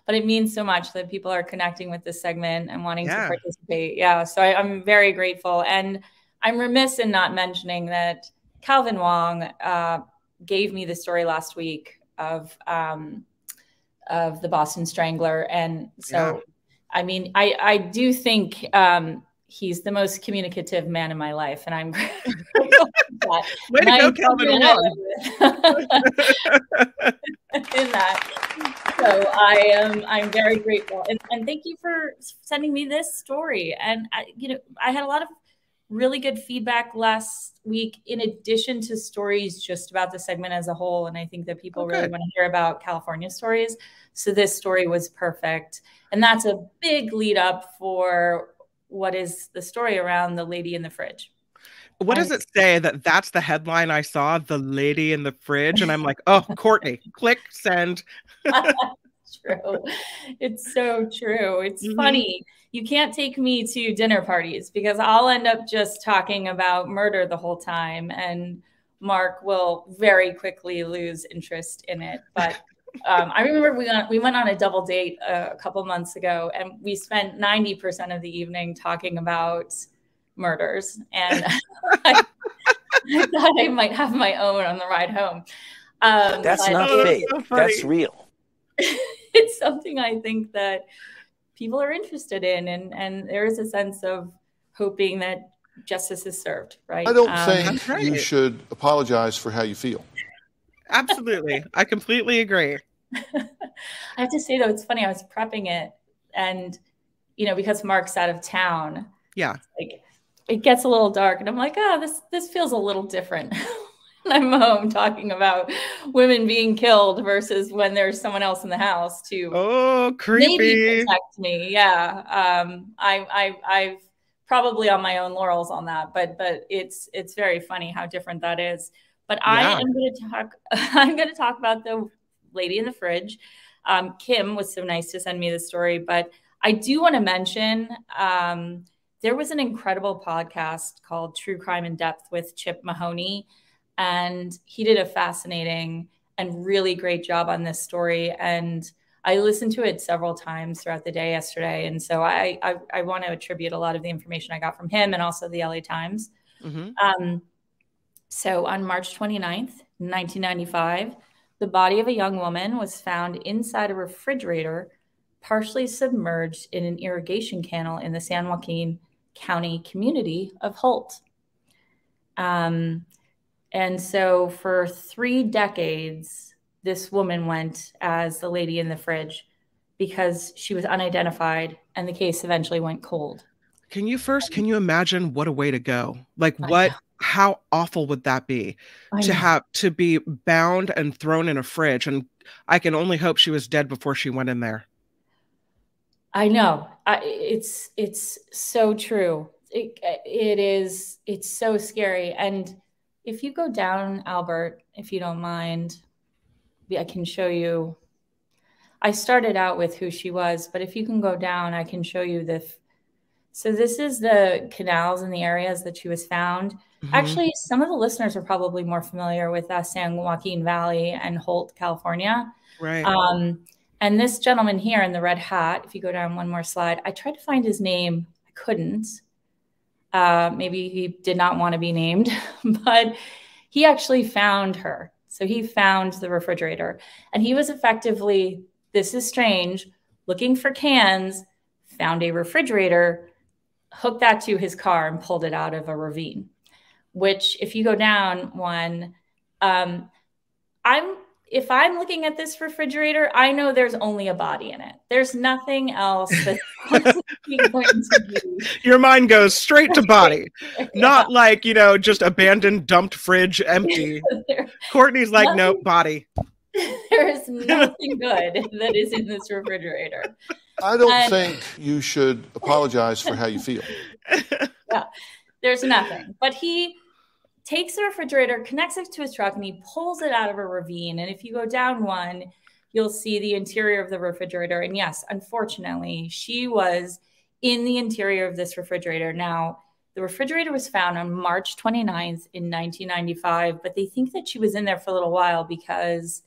but it means so much that people are connecting with this segment and wanting yeah. to participate. Yeah, so I, I'm very grateful, and I'm remiss in not mentioning that Calvin Wong uh, gave me the story last week of um, of the Boston Strangler, and so yeah. I mean, I I do think um, he's the most communicative man in my life, and I'm Way to go, Calvin in that. So I am I'm very grateful, and, and thank you for sending me this story. And I, you know, I had a lot of really good feedback last week in addition to stories just about the segment as a whole and i think that people okay. really want to hear about california stories so this story was perfect and that's a big lead up for what is the story around the lady in the fridge what does it say that that's the headline I saw, the lady in the fridge? And I'm like, oh, Courtney, click send. true. It's so true. It's mm-hmm. funny. You can't take me to dinner parties because I'll end up just talking about murder the whole time. And Mark will very quickly lose interest in it. But um, I remember we went, we went on a double date a, a couple months ago and we spent 90% of the evening talking about murders. And I, I, thought I might have my own on the ride home. Um, That's not fake. So That's real. it's something I think that people are interested in, and and there is a sense of hoping that justice is served. Right. I don't um, think right. you should apologize for how you feel. Absolutely, I completely agree. I have to say though, it's funny. I was prepping it, and you know, because Mark's out of town. Yeah. Like it gets a little dark and i'm like oh this this feels a little different i'm home talking about women being killed versus when there's someone else in the house to oh creepy. protect me. Yeah um i i i've probably on my own laurels on that but but it's it's very funny how different that is. But yeah. i am going to talk i'm going to talk about the lady in the fridge. Um, kim was so nice to send me the story but i do want to mention um, there was an incredible podcast called True Crime in Depth with Chip Mahoney, and he did a fascinating and really great job on this story. And I listened to it several times throughout the day yesterday, and so I I, I want to attribute a lot of the information I got from him and also the LA Times. Mm-hmm. Um, so on March 29th, 1995, the body of a young woman was found inside a refrigerator, partially submerged in an irrigation canal in the San Joaquin County community of Holt. Um, and so for three decades, this woman went as the lady in the fridge because she was unidentified and the case eventually went cold. Can you first, can you imagine what a way to go? Like, what, how awful would that be to have to be bound and thrown in a fridge? And I can only hope she was dead before she went in there. I know. I, it's it's so true. It, it is. It's so scary. And if you go down, Albert, if you don't mind, I can show you. I started out with who she was, but if you can go down, I can show you the. So this is the canals and the areas that she was found. Mm-hmm. Actually, some of the listeners are probably more familiar with uh, San Joaquin Valley and Holt, California. Right. Um, and this gentleman here in the red hat, if you go down one more slide, I tried to find his name. I couldn't. Uh, maybe he did not want to be named, but he actually found her. So he found the refrigerator and he was effectively, this is strange, looking for cans, found a refrigerator, hooked that to his car and pulled it out of a ravine. Which, if you go down one, um, I'm if I'm looking at this refrigerator, I know there's only a body in it. There's nothing else that's going to be. Your mind goes straight to body, yeah. not like, you know, just abandoned, dumped fridge, empty. Courtney's like, nothing, no, body. There is nothing good that is in this refrigerator. I don't and, think you should apologize for how you feel. Yeah, there's nothing. But he takes the refrigerator, connects it to his truck, and he pulls it out of a ravine. And if you go down one, you'll see the interior of the refrigerator. And yes, unfortunately, she was in the interior of this refrigerator. Now, the refrigerator was found on March 29th in 1995, but they think that she was in there for a little while because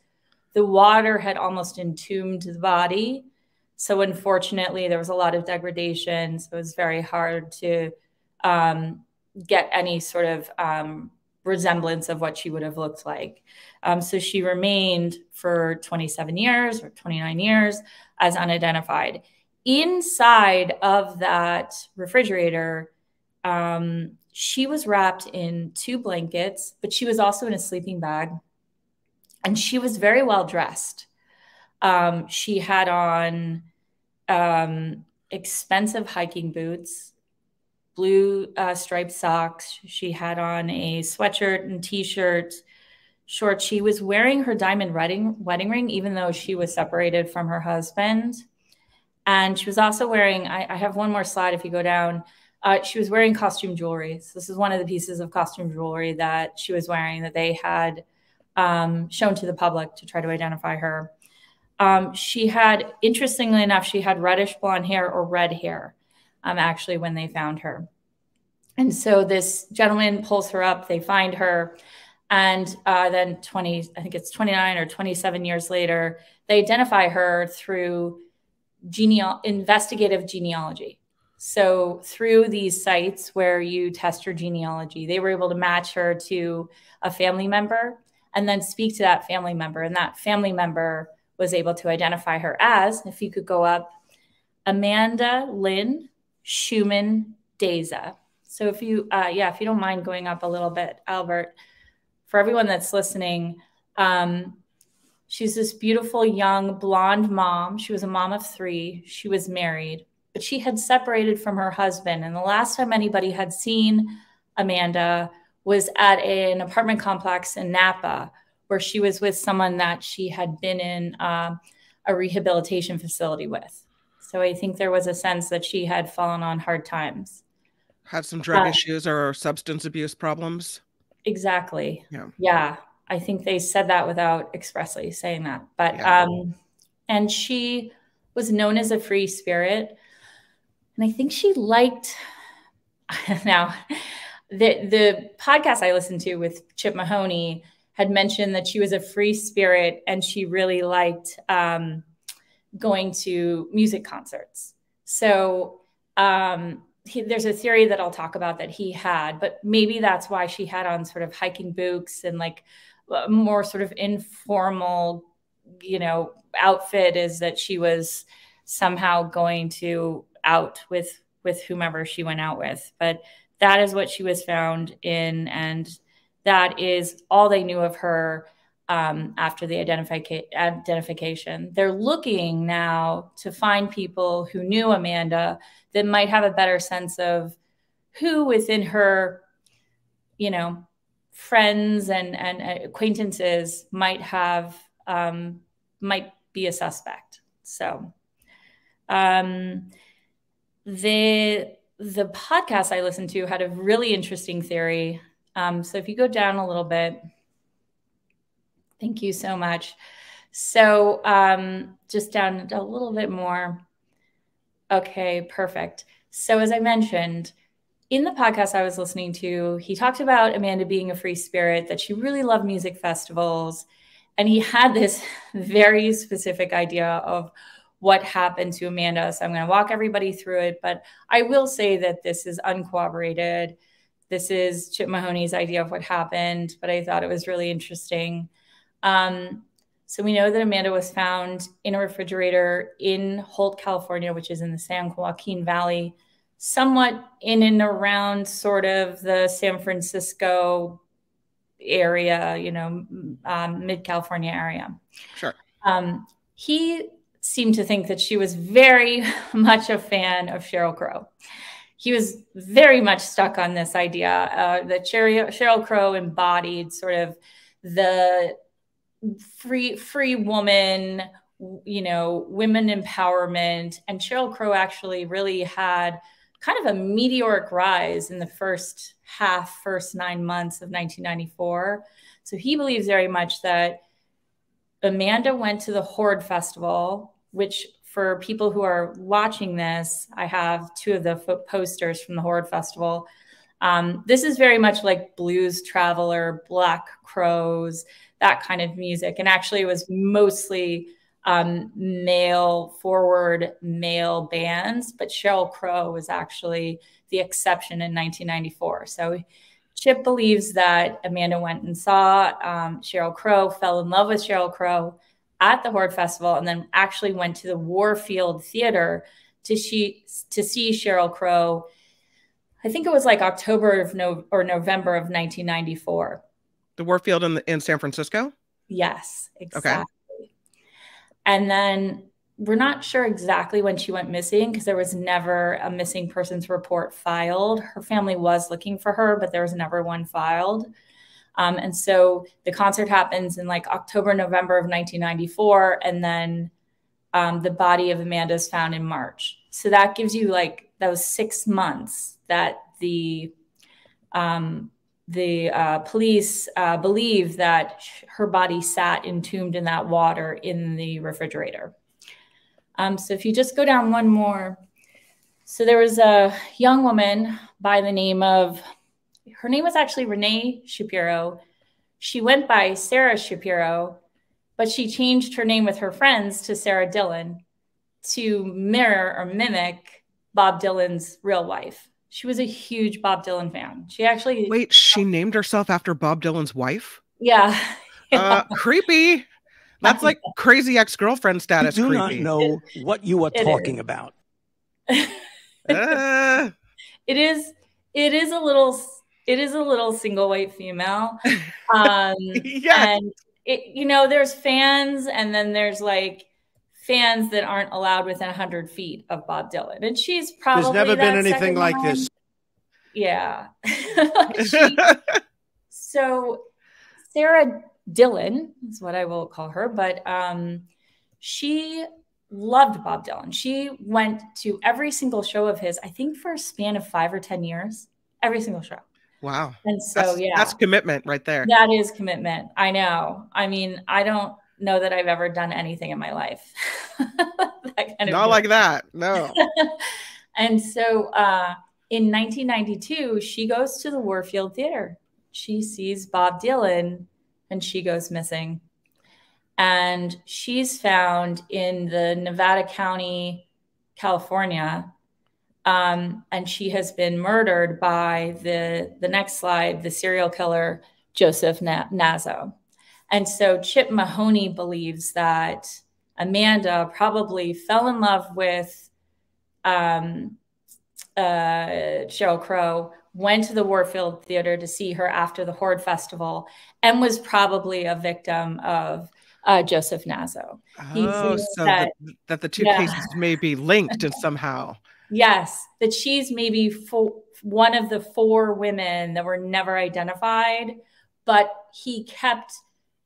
the water had almost entombed the body. So unfortunately, there was a lot of degradation. So it was very hard to um, get any sort of um, resemblance of what she would have looked like. Um, so she remained for 27 years or 29 years as unidentified. Inside of that refrigerator, um, she was wrapped in two blankets, but she was also in a sleeping bag. And she was very well dressed. Um, she had on um, expensive hiking boots, blue uh, striped socks. She had on a sweatshirt and t-shirt, shorts. She was wearing her diamond wedding wedding ring, even though she was separated from her husband. And she was also wearing. I, I have one more slide. If you go down, uh, she was wearing costume jewelry. So this is one of the pieces of costume jewelry that she was wearing that they had um, shown to the public to try to identify her. Um, she had, interestingly enough, she had reddish blonde hair or red hair um, actually when they found her. And so this gentleman pulls her up, they find her, and uh, then 20, I think it's 29 or 27 years later, they identify her through geneal investigative genealogy. So through these sites where you test your genealogy, they were able to match her to a family member and then speak to that family member. And that family member was able to identify her as, if you could go up, Amanda Lynn Schumann Deza. So if you, uh, yeah, if you don't mind going up a little bit, Albert, for everyone that's listening, um, she's this beautiful young blonde mom. She was a mom of three. She was married, but she had separated from her husband. And the last time anybody had seen Amanda was at an apartment complex in Napa, where she was with someone that she had been in uh, a rehabilitation facility with. So I think there was a sense that she had fallen on hard times. Had some drug uh, issues or substance abuse problems. Exactly. Yeah. Yeah. I think they said that without expressly saying that. But yeah. um and she was known as a free spirit. And I think she liked now the the podcast I listened to with Chip Mahoney had mentioned that she was a free spirit and she really liked um, going to music concerts. So um, he, there's a theory that I'll talk about that he had, but maybe that's why she had on sort of hiking boots and like more sort of informal, you know, outfit is that she was somehow going to out with with whomever she went out with. But that is what she was found in, and that is all they knew of her um, after the identification. They're looking now to find people who knew Amanda that might have a better sense of who within her, you know, friends and, and acquaintances might have, um, might be a suspect. So, um, the, the podcast I listened to had a really interesting theory. Um, so if you go down a little bit, Thank you so much. So um, just down a little bit more. Okay, perfect. So as I mentioned, in the podcast I was listening to, he talked about Amanda being a free spirit, that she really loved music festivals. And he had this very specific idea of what happened to Amanda. So I'm going to walk everybody through it. But I will say that this is uncorroborated. This is Chip Mahoney's idea of what happened, but I thought it was really interesting. Um, so we know that Amanda was found in a refrigerator in Holt, California, which is in the San Joaquin Valley, somewhat in and around sort of the San Francisco area, you know, um, mid California area. Sure. Um, he seemed to think that she was very much a fan of Sheryl Crow. He was very much stuck on this idea uh, that Sheryl Crow embodied sort of the free free woman you know women empowerment. And sheryl crow actually really had kind of a meteoric rise in the first half first nine months of 1994 so he believes very much that amanda went to the horde festival which for people who are watching this i have two of the posters from the horde festival. Um, this is very much like Blues Traveler, Black Crowes, that kind of music. And actually, it was mostly um, male forward male bands, but Sheryl Crow was actually the exception in 1994. So Chip believes that Amanda went and saw um, Sheryl Crow, fell in love with Sheryl Crow at the Horde Festival, and then actually went to the Warfield Theater to see to see Sheryl Crow. I think it was like October of no or November of 1994. The Warfield in the, in San Francisco. Yes, exactly. Okay. And then we're not sure exactly when she went missing because there was never a missing persons report filed. Her family was looking for her, but there was never one filed. Um, and so the concert happens in like October, November of 1994, and then um, the body of Amanda is found in March. So that gives you like those six months that the um, the uh, police uh, believe that her body sat entombed in that water in the refrigerator. Um, so if you just go down one more, so there was a young woman by the name of, her name was actually Renee Shapiro. She went by Sarah Shapiro, but she changed her name with her friends to Sarah Dylan to mirror or mimic Bob Dylan's real wife. She was a huge Bob Dylan fan. She actually wait. She named herself after Bob Dylan's wife. Yeah. yeah. Uh, creepy. That's like crazy ex girlfriend status. You do creepy. not know what you are talking about. uh. It is. It is a little. It is a little single white female. Um, yeah. And it, you know, there's fans, and then there's like fans that aren't allowed within 100 feet of Bob Dylan, and she's probably. There's never been anything like one. this. Yeah. she, so Sarah Dylan is what I will call her, but um, she loved Bob Dylan. She went to every single show of his, I think for a span of five or 10 years, every single show. Wow. And so, that's, yeah. That's commitment right there. That is commitment. I know. I mean, I don't know that I've ever done anything in my life. kind of Not like that. No. and so uh, in 1992, she goes to the Warfield Theater. She sees Bob Dylan and she goes missing. And she's found in the Nevada County, California. Um, and she has been murdered by the, the next slide, the serial killer, Joseph Na- Naso. And so Chip Mahoney believes that Amanda probably fell in love with um, uh, Sheryl Crow, went to the Warfield Theater to see her after the Horde Festival, and was probably a victim of uh, Joseph Naso. Oh, so that, that, the two yeah. cases may be linked in somehow. Yes, that she's maybe one of the four women that were never identified, but he kept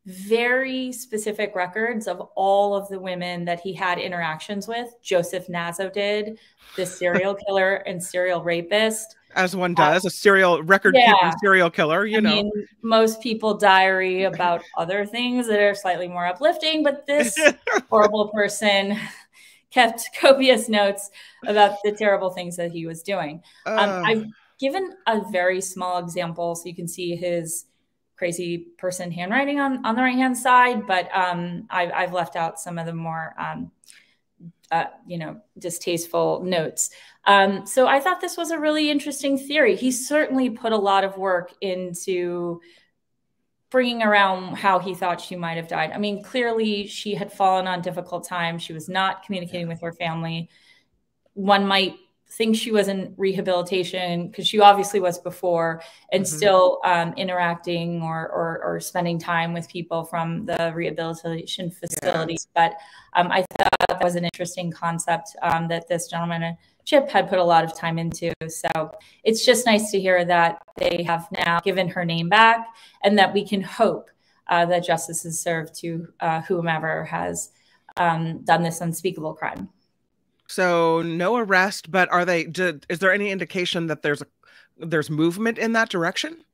very specific records of all of the women that he had interactions with. Joseph Naso did, the serial killer and serial rapist. As one does, uh, a serial record keeping yeah. serial killer, you I know. Mean, most people diary about other things that are slightly more uplifting, but this horrible person kept copious notes about the terrible things that he was doing. Uh. Um, I've given a very small example so you can see his crazy person handwriting on, on the right hand side, but um, I've, I've left out some of the more, um, uh, you know, distasteful notes. Um, so I thought this was a really interesting theory. He certainly put a lot of work into bringing around how he thought she might have died. I mean, clearly she had fallen on difficult times. She was not communicating with her family. One might think she was in rehabilitation because she obviously was before and mm-hmm. still um, interacting or, or, or, spending time with people from the rehabilitation facilities. Yeah. But um, I thought that was an interesting concept um, that this gentleman, Chip, had put a lot of time into. So it's just nice to hear that they have now given her name back and that we can hope uh, that justice is served to uh, whomever has um, done this unspeakable crime. So no arrest, but are they? Do, is there any indication that there's a there's movement in that direction?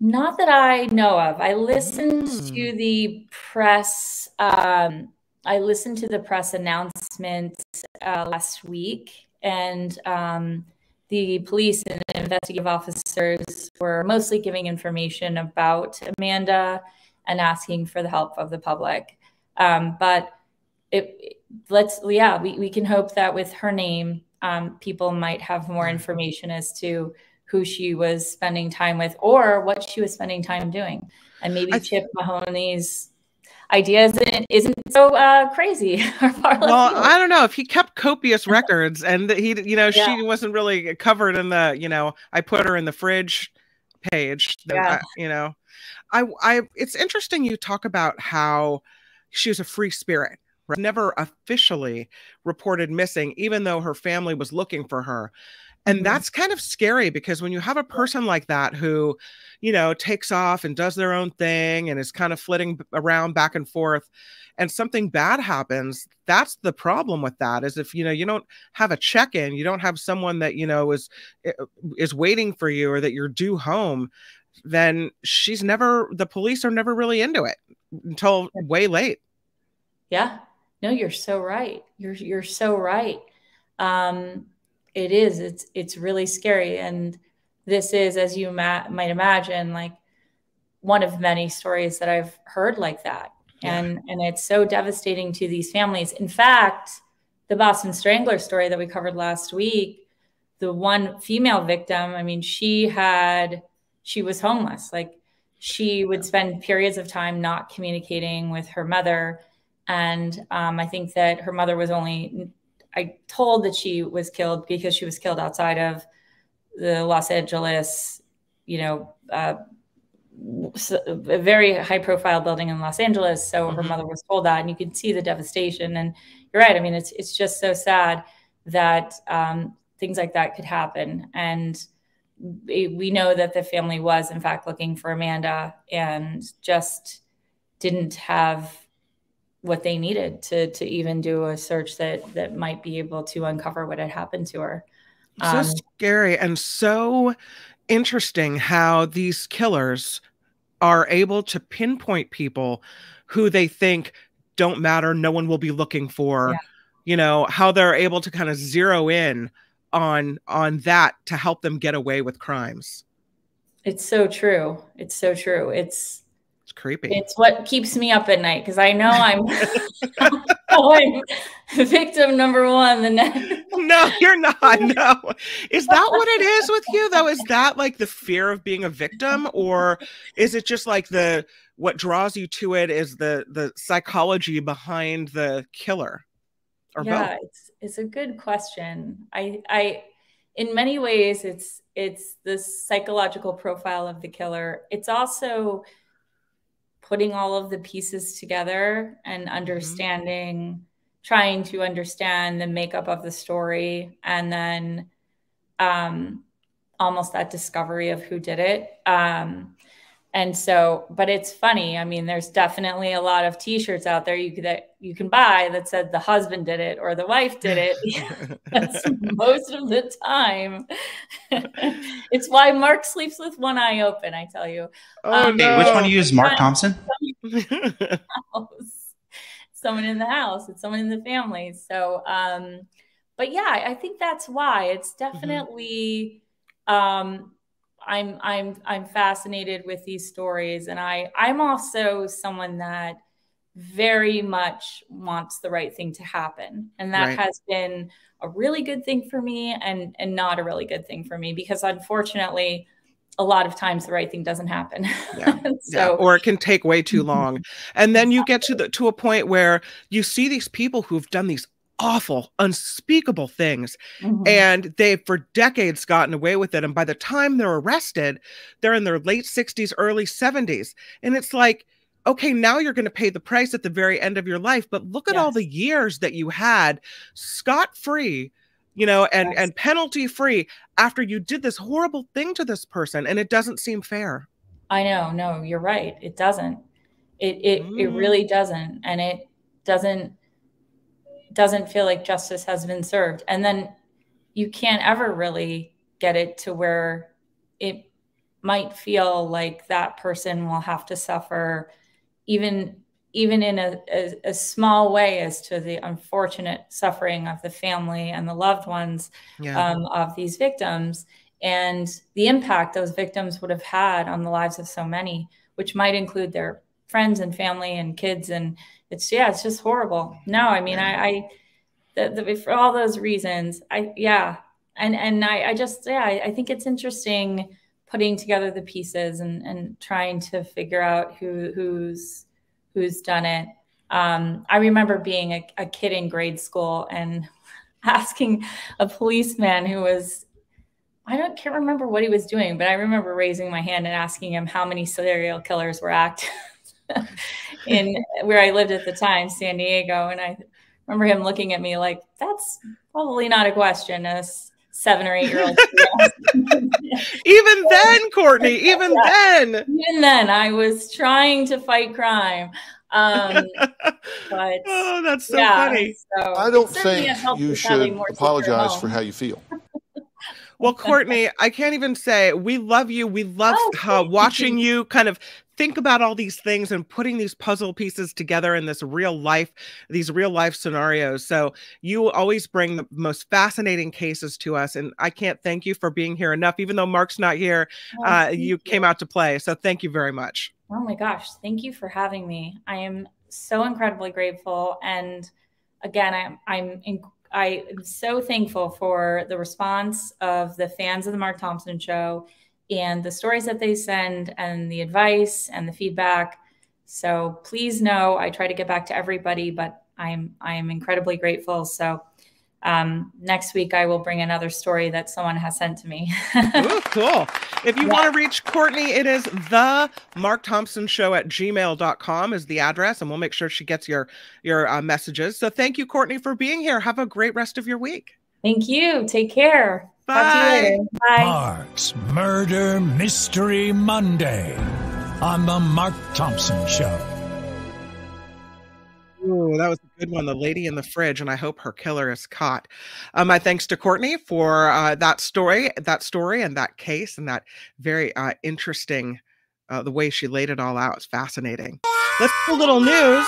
Not that I know of. I listened mm. to the press. Um, I listened to the press announcement uh, last week, and um, the police and investigative officers were mostly giving information about Amanda and asking for the help of the public. Um, but it, let's, yeah, we, we can hope that with her name, um, people might have more information as to who she was spending time with or what she was spending time doing. And maybe I, Chip Mahoney's idea isn't, isn't so uh, crazy. well, I don't know if he kept copious records and he, you know, yeah. she wasn't really covered in the, you know, I put her in the fridge page. Yeah. you know, I, I, it's interesting you talk about how she was a free spirit never officially reported missing, even though her family was looking for her. And mm-hmm. that's kind of scary because when you have a person like that who, you know, takes off and does their own thing and is kind of flitting around back and forth, and something bad happens, that's the problem with that is if you know you don't have a check-in, you don't have someone that you know is eh, is waiting for you or that you're due home, then she's never the police are never really into it until way late. Yeah, no, you're so right. You're you're so right. Um, it is. It's it's really scary, and this is, as you ma- might imagine, like one of many stories that I've heard like that, yeah. and and it's so devastating to these families. In fact, the Boston Strangler story that we covered last week, the one female victim. I mean, she had she was homeless. Like she would spend periods of time not communicating with her mother and um, I think that her mother was only, I told that she was killed because she was killed outside of the Los Angeles, you know, uh, a very high profile building in Los Angeles. So mm-hmm. her mother was told that, and you can see the devastation. And you're right. I mean, it's it's just so sad that um, things like that could happen. And we know that the family was, in fact, looking for Amanda and just didn't have what they needed to to even do a search that that might be able to uncover what had happened to her. Um, so scary and so interesting how these killers are able to pinpoint people who they think don't matter, no one will be looking for. Yeah. You know, how they're able to kind of zero in on on that to help them get away with crimes. It's so true. It's so true. It's creepy. It's what keeps me up at night because I know I'm, I'm victim number one. The next. no, you're not. No, is that what it is with you though? Is that like the fear of being a victim, or is it just like the what draws you to it is the the psychology behind the killer? Or yeah, both? it's it's a good question. I I in many ways it's it's the psychological profile of the killer. It's also putting all of the pieces together and mm-hmm. understanding mm-hmm. trying to understand the makeup of the story and then um almost that discovery of who did it um and so but it's funny i mean there's definitely a lot of t-shirts out there you could that you can buy that said the husband did it or the wife did it that's most of the time it's why mark sleeps with one eye open i tell you oh, um, no. which one do you use mark thompson someone in the house it's someone in the family so um but yeah i think that's why it's mm-hmm. definitely mm-hmm. um I'm I'm I'm fascinated with these stories, and I I'm also someone that very much wants the right thing to happen, and that right. has been a really good thing for me, and and not a really good thing for me because unfortunately, a lot of times the right thing doesn't happen. Yeah. so, yeah. or it can take way too long, and then you get to the to a point where you see these people who've done these awful, unspeakable things. Mm-hmm. And they've for decades gotten away with it. And by the time they're arrested, they're in their late 60s, early 70s. And it's like, okay, now you're going to pay the price at the very end of your life. But look at yes. all the years that you had scot free you know and yes. and penalty free after you did this horrible thing to this person and it doesn't seem fair i know no you're right it doesn't it it, mm. it really doesn't and it doesn't doesn't feel like justice has been served. And then you can't ever really get it to where it might feel like that person will have to suffer even even in a, a, a, small way as to the unfortunate suffering of the family and the loved ones yeah. um, of these victims and the impact those victims would have had on the lives of so many which might include their friends and family and kids and it's yeah it's just horrible. No i mean i i the, the, for all those reasons i yeah. And and i i just yeah I, I think it's interesting putting together the pieces and and trying to figure out who who's who's done it. Um, I remember being a, a kid in grade school and asking a policeman who was I don't can't remember what he was doing, but I remember raising my hand and asking him how many serial killers were active in where I lived at the time, San Diego. And I remember him looking at me like, that's probably not a question. As seven or eight year old. even then, Courtney, even yeah. then. Even then, I was trying to fight crime. Um, but oh, that's so yeah, funny. So I don't think you should apologize for how you feel. Well, Courtney, I can't even say we love you. We love oh, uh, watching you. you kind of think about all these things and putting these puzzle pieces together in this real life, these real life scenarios. So you always bring the most fascinating cases to us, and I can't thank you for being here enough. Even though Mark's not here, oh, uh, you, you came out to play. So thank you very much. Oh my gosh, thank you for having me. I am so incredibly grateful, and again, I'm I'm. In- I am so thankful for the response of the fans of the Mark Thompson show and the stories that they send and the advice and the feedback. So please know I try to get back to everybody, but I'm I'm incredibly grateful. So um, next week I will bring another story that someone has sent to me. Ooh, cool. If you yeah. want to reach Courtney, it is the Mark Thompson show at gmail.com is the address, and we'll make sure she gets your your uh, messages. So thank you, Courtney, for being here. Have a great rest of your week. Thank you. Take care. Bye. Bye. Mark's Murder Mystery Monday on the Mark Thompson Show. Ooh, that was a good one. The lady in the fridge, and I hope her killer is caught. Um, my thanks to Courtney for uh, that story, that story, and that case, and that very uh, interesting. Uh, the way she laid it all out is fascinating. Let's do a little news.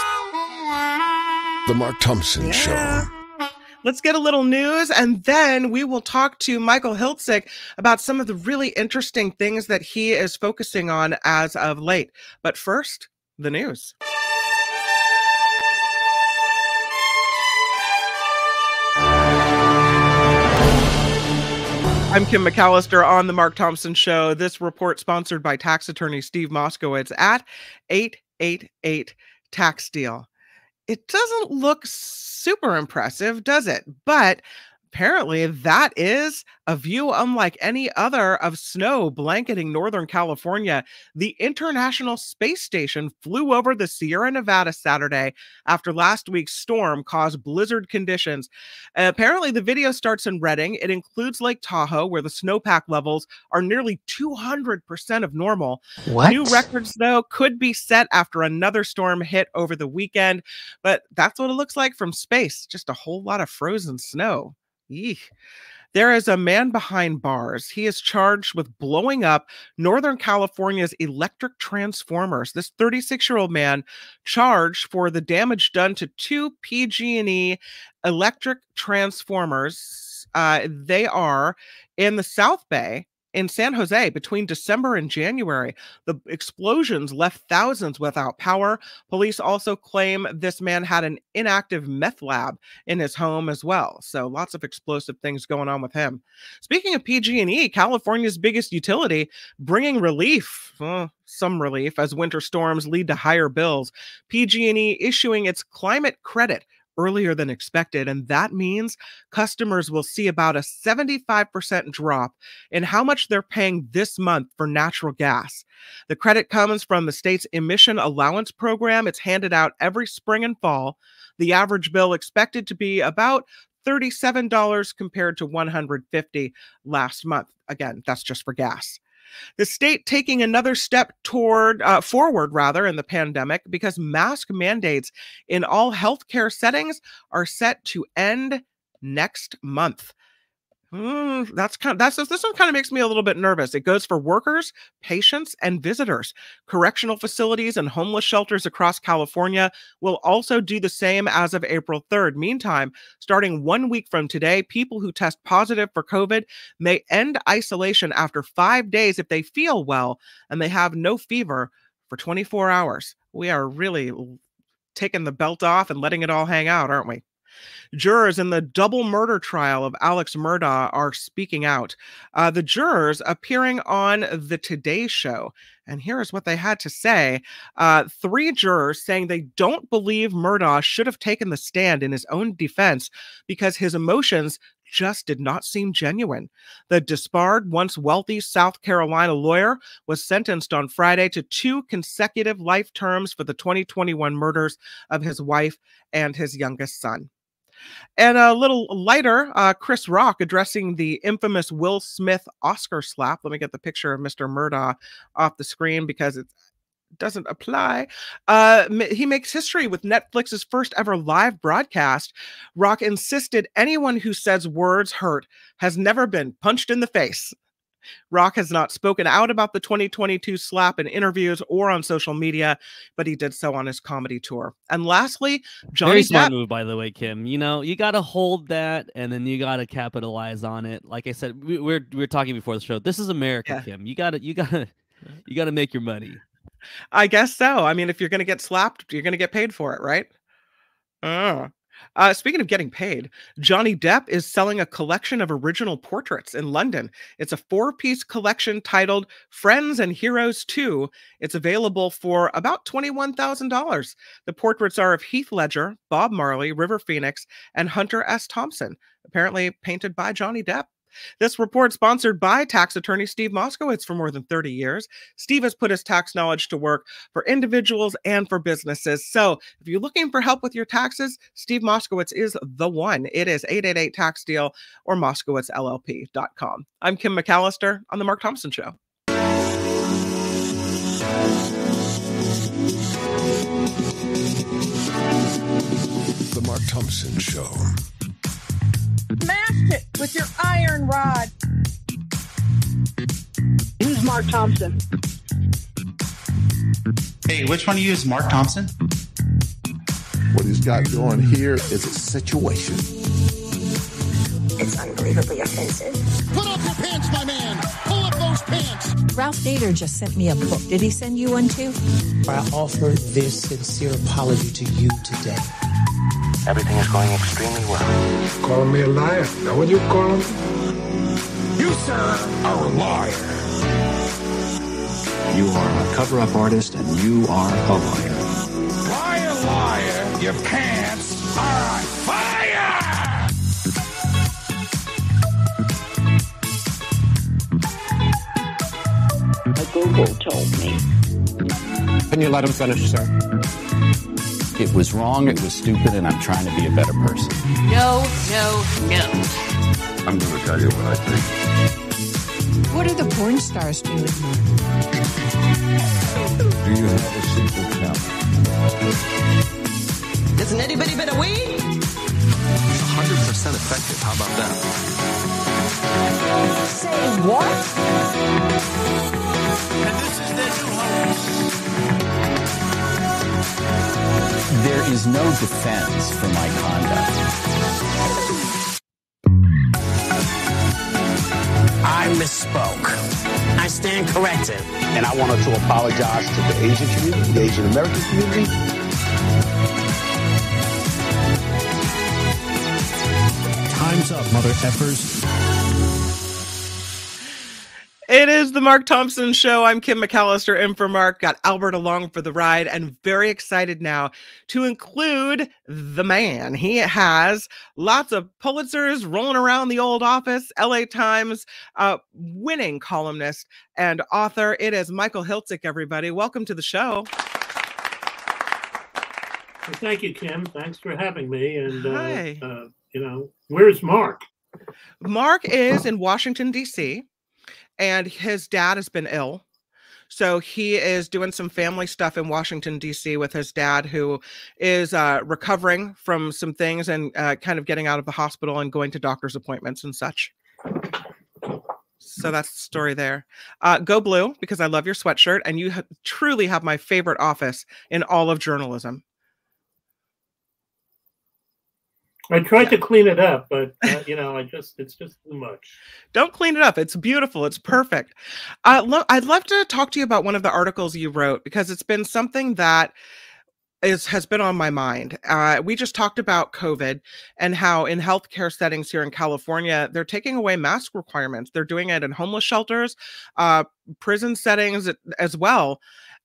The Mark Thompson yeah. Show. Let's get a little news, and then we will talk to Michael Hiltzik about some of the really interesting things that he is focusing on as of late. But first, the news. I'm Kim McAllister on the Mark Thompson Show. This report sponsored by tax attorney Steve Moskowitz at 888 Tax Deal. It doesn't look super impressive, does it? But apparently that is a view unlike any other of snow blanketing Northern California. The International Space Station flew over the Sierra Nevada Saturday after last week's storm caused blizzard conditions. Uh, apparently, the video starts in Redding. It includes Lake Tahoe, where the snowpack levels are nearly 200% of normal. What? New records, though, could be set after another storm hit over the weekend, but that's what it looks like from space just a whole lot of frozen snow. Eek. There is a man behind bars. He is charged with blowing up Northern California's electric transformers. This 36-year-old man charged for the damage done to two PG&E electric transformers. Uh, they are in the South Bay in San Jose between December and January. The explosions left thousands without power. Police also claim this man had an inactive meth lab in his home as well. So lots of explosive things going on with him. Speaking of PG&E, California's biggest utility, bringing relief, well, some relief as winter storms lead to higher bills. PG&E issuing its climate credit earlier than expected. And that means customers will see about a 75% drop in how much they're paying this month for natural gas. The credit comes from the state's emission allowance program. It's handed out every spring and fall. The average bill expected to be about $37 compared to 150 last month. Again, that's just for gas. The state taking another step toward uh, forward rather in the pandemic because mask mandates in all healthcare settings are set to end next month. Mm, that's kind of that's this one kind of makes me a little bit nervous. It goes for workers, patients, and visitors. Correctional facilities and homeless shelters across California will also do the same as of April 3rd. Meantime, starting one week from today, people who test positive for COVID may end isolation after five days if they feel well and they have no fever for 24 hours. We are really taking the belt off and letting it all hang out, aren't we? Jurors in the double murder trial of Alex Murdaugh are speaking out. Uh, the jurors appearing on the Today Show. And here's what they had to say uh, Three jurors saying they don't believe Murdaugh should have taken the stand in his own defense because his emotions just did not seem genuine. The disbarred, once wealthy South Carolina lawyer was sentenced on Friday to two consecutive life terms for the 2021 murders of his wife and his youngest son. And a little lighter, uh, Chris Rock addressing the infamous Will Smith Oscar slap. Let me get the picture of Mr. Murdaugh off the screen because it doesn't apply. Uh, he makes history with Netflix's first ever live broadcast. Rock insisted anyone who says words hurt has never been punched in the face. Rock has not spoken out about the 2022 slap in interviews or on social media, but he did so on his comedy tour. And lastly, Johnny Very smart Depp. move, by the way, Kim. You know, you got to hold that, and then you got to capitalize on it. Like I said, we, we're we are talking before the show. This is America, Yeah. Kim. You got to you got to you got to make your money. I guess so. I mean, if you're going to get slapped, you're going to get paid for it, right? Oh. Uh, speaking of getting paid, Johnny Depp is selling a collection of original portraits in London. It's a four piece collection titled Friends and Heroes 2. It's available for about $21,000. The portraits are of Heath Ledger, Bob Marley, River Phoenix, and Hunter S. Thompson, apparently painted by Johnny Depp. This report sponsored by tax attorney Steve Moskowitz for more than 30 years. Steve has put his tax knowledge to work for individuals and for businesses. So if you're looking for help with your taxes, Steve Moskowitz is the one. It is 888 tax deal or moskowitzllp.com. I'm Kim McAllister on the Mark Thompson Show. The Mark Thompson Show. Smash it with your iron rod. Who's Mark Thompson? Hey, which one of you is Mark Thompson? What he's got going here is a situation. It's unbelievably offensive. Put up your pants, my man. Pull up those pants. Ralph Nader just sent me a book. Did he send you one too? I offer this sincere apology to you today. Everything is going extremely well. Calling me a liar? Now what you calling me? You, sir, are a liar. You are a cover-up artist and you are a liar. Liar, liar, your pants are on fire! A Google told me. Can you let him finish, sir? It was wrong, it was stupid, and I'm trying to be a better person. No, no, no. I'm going to tell you what I think. What are the porn stars doing? Do you have a secret now? Doesn't anybody better weed? 100% effective. How about that? Say what? And this is their new host. There is no defense for my conduct. I misspoke. I stand corrected. And I wanted to apologize to the Asian community, the Asian American community. Time's up, mother effers. It is the Mark Thompson Show. I'm Kim McAllister in for Mark. Got Albert along for the ride and very excited now to include the man. He has lots of Pulitzers rolling around the old office, LA Times uh, winning columnist and author. It is Michael Hiltzik, everybody. Welcome to the show. Well, thank you, Kim. Thanks for having me. And, uh, Hi. uh, you know, where's Mark? Mark is in Washington, D.C., and his dad has been ill. So he is doing some family stuff in Washington, D.C. with his dad, who is uh, recovering from some things and uh, kind of getting out of the hospital and going to doctor's appointments and such. So that's the story there. Uh, go blue because I love your sweatshirt, and you ha- truly have my favorite office in all of journalism. I tried yeah. to clean it up, but uh, you know, I just it's just too much. Don't clean it up. It's beautiful. It's perfect. Uh, lo- I'd love to talk to you about one of the articles you wrote because it's been something that is has been on my mind. Uh, we just talked about COVID and how in healthcare settings here in California, they're taking away mask requirements. They're doing it in homeless shelters, uh, prison settings as well.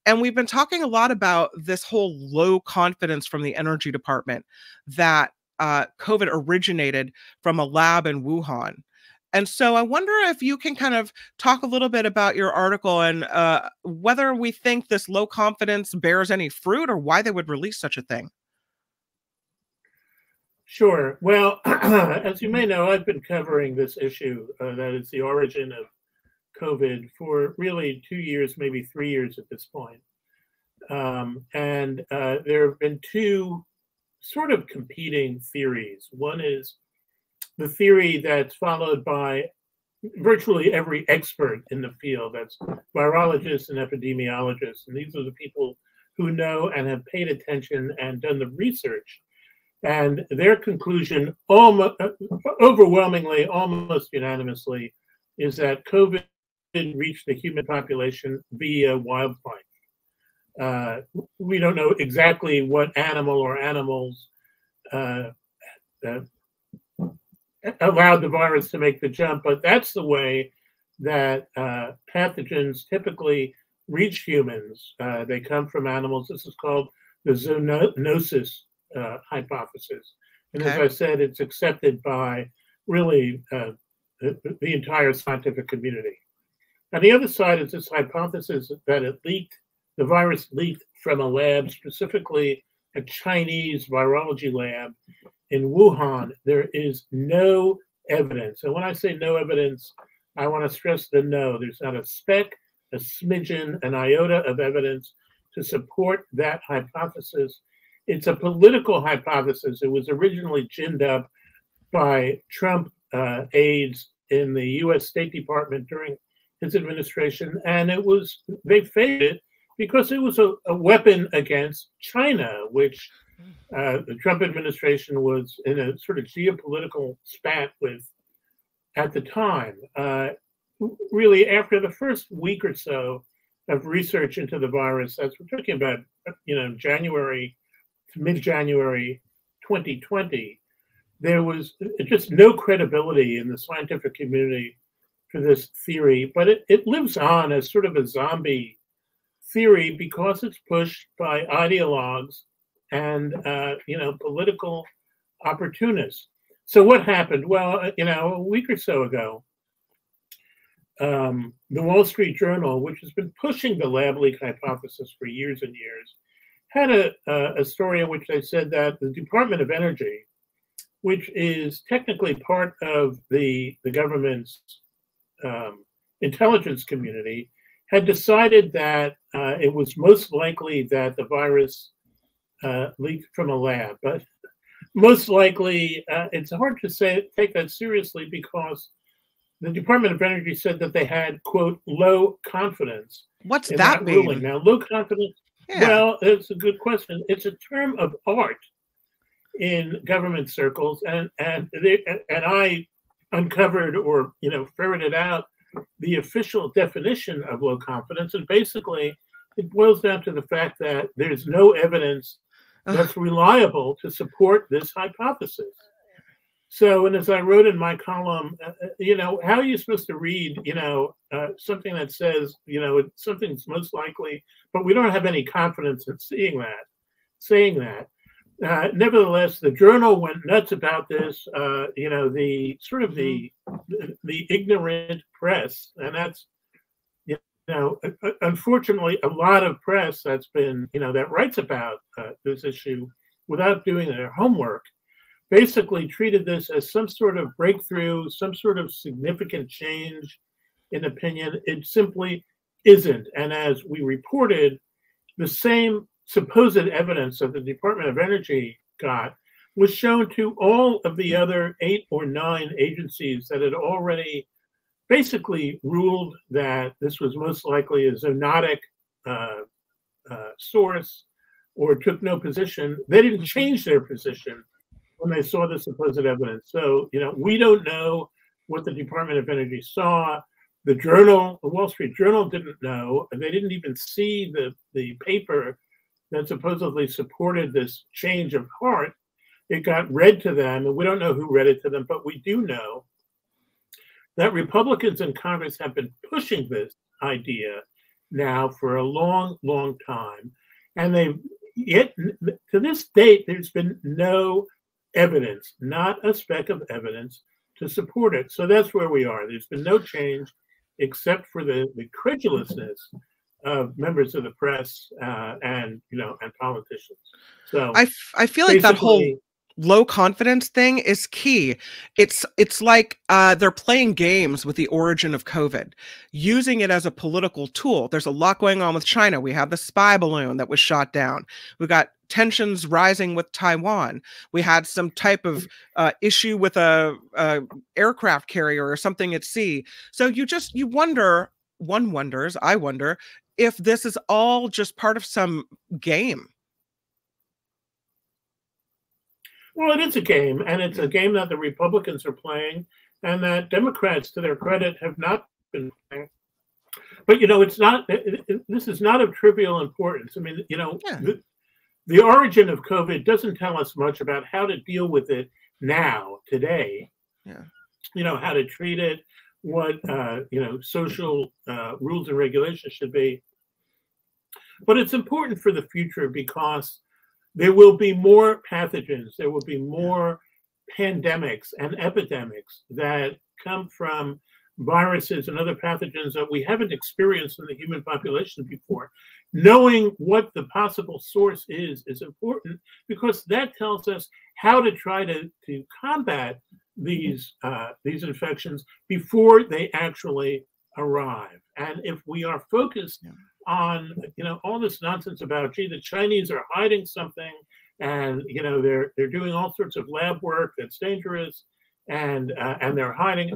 And we've been talking a lot about this whole low confidence from the energy department that uh, COVID originated from a lab in Wuhan. And so I wonder if you can kind of talk a little bit about your article and uh, whether we think this low confidence bears any fruit or why they would release such a thing. Sure. Well, as you may know, I've been covering this issue uh, that is the origin of COVID for really two years, maybe three years at this point. Um, and uh, there have been two sort of competing theories. One is the theory that's followed by virtually every expert in the field that's virologists and epidemiologists. And these are the people who know and have paid attention and done the research. And their conclusion, almost, overwhelmingly, almost unanimously, is that COVID reached the human population via wildlife. Uh, we don't know exactly what animal or animals uh, uh, allowed the virus to make the jump, but that's the way that uh, pathogens typically reach humans. Uh, they come from animals. This is called the zoonosis uh, hypothesis. And okay. as I said, it's accepted by really the, the entire scientific community. On the other side is this hypothesis that it leaked the virus leaked from a lab, specifically a Chinese virology lab in Wuhan. There is no evidence. And when I say no evidence, I want to stress the no. There's not a speck, a smidgen, an iota of evidence to support that hypothesis. It's a political hypothesis. It was originally ginned up by Trump uh, aides in the U.S. State Department during his administration, and it was they faded because it was a, a weapon against China, which uh, the Trump administration was in a sort of geopolitical spat with at the time. Uh, really, after the first week or so of research into the virus, as we're talking about, you know, January to mid-January 2020, there was just no credibility in the scientific community for this theory, but it, it lives on as sort of a zombie theory because it's pushed by ideologues and uh, you know political opportunists. So what happened? Well, uh, you know, a week or so ago, um, the Wall Street Journal, which has been pushing the lab leak hypothesis for years and years, had a, a, story in which they said that the Department of Energy, which is technically part of the the government's um, intelligence community, had decided that uh, it was most likely that the virus uh, leaked from a lab. But most likely, uh, it's hard to say take that seriously because the Department of Energy said that they had quote low confidence. What's that, that mean? Ruling. Now, low confidence. Yeah. Well, it's a good question. It's a term of art in government circles, and and they, and I uncovered or you know ferreted out the official definition of low confidence. And basically, it boils down to the fact that there's no evidence that's reliable to support this hypothesis. So, and as I wrote in my column, uh, uh, you know, how are you supposed to read, you know, uh, something that says, you know, something's most likely, but we don't have any confidence in seeing that, saying that. Uh, nevertheless, the journal went nuts about this. Uh, you know, the sort of the, the, ignorant press, and that's you know, unfortunately, a lot of press that's been you know that writes about uh, this issue without doing their homework, basically treated this as some sort of breakthrough, some sort of significant change in opinion. It simply isn't, and as we reported, the same supposed evidence that the Department of Energy got was shown to all of the other eight or nine agencies that had already basically ruled that this was most likely a zoonotic uh, uh, source or took no position. They didn't change their position when they saw the supposed evidence. So, you know, we don't know what the Department of Energy saw. The journal, the Wall Street Journal didn't know, and they didn't even see the, the paper that supposedly supported this change of heart. It got read to them, and we don't know who read it to them, but we do know that Republicans in Congress have been pushing this idea now for a long, long time. And they've yet to this date, there's been no evidence, not a speck of evidence to support it. So that's where we are. There's been no change except for the, the credulousness of members of the press uh, and you know and politicians. So I, f- I feel like that whole low confidence thing is key. It's it's like uh, they're playing games with the origin of covid using it as a political tool. There's a lot going on with china. We have the spy balloon that was shot down. We got tensions rising with taiwan. We had some type of uh, issue with a, a aircraft carrier or something at sea. So you just you wonder one wonders i wonder if this is all just part of some game Well, it is a game, and it's a game that the Republicans are playing, and that Democrats, to their credit, have not been playing. But you know, it's not. It, it, this is not of trivial importance. I mean, you know, yeah. the, the origin of COVID doesn't tell us much about how to deal with it now, today. Yeah. You know, how to treat it, what uh, you know, social uh, rules and regulations should be. But it's important for the future because there will be more pathogens, there will be more pandemics and epidemics that come from viruses and other pathogens that we haven't experienced in the human population before. Knowing what the possible source is is important because that tells us how to try to, to combat these uh, these infections before they actually arrive. And if we are focused yeah on you know all this nonsense about gee the Chinese are hiding something and you know they're they're doing all sorts of lab work that's dangerous and uh, and they're hiding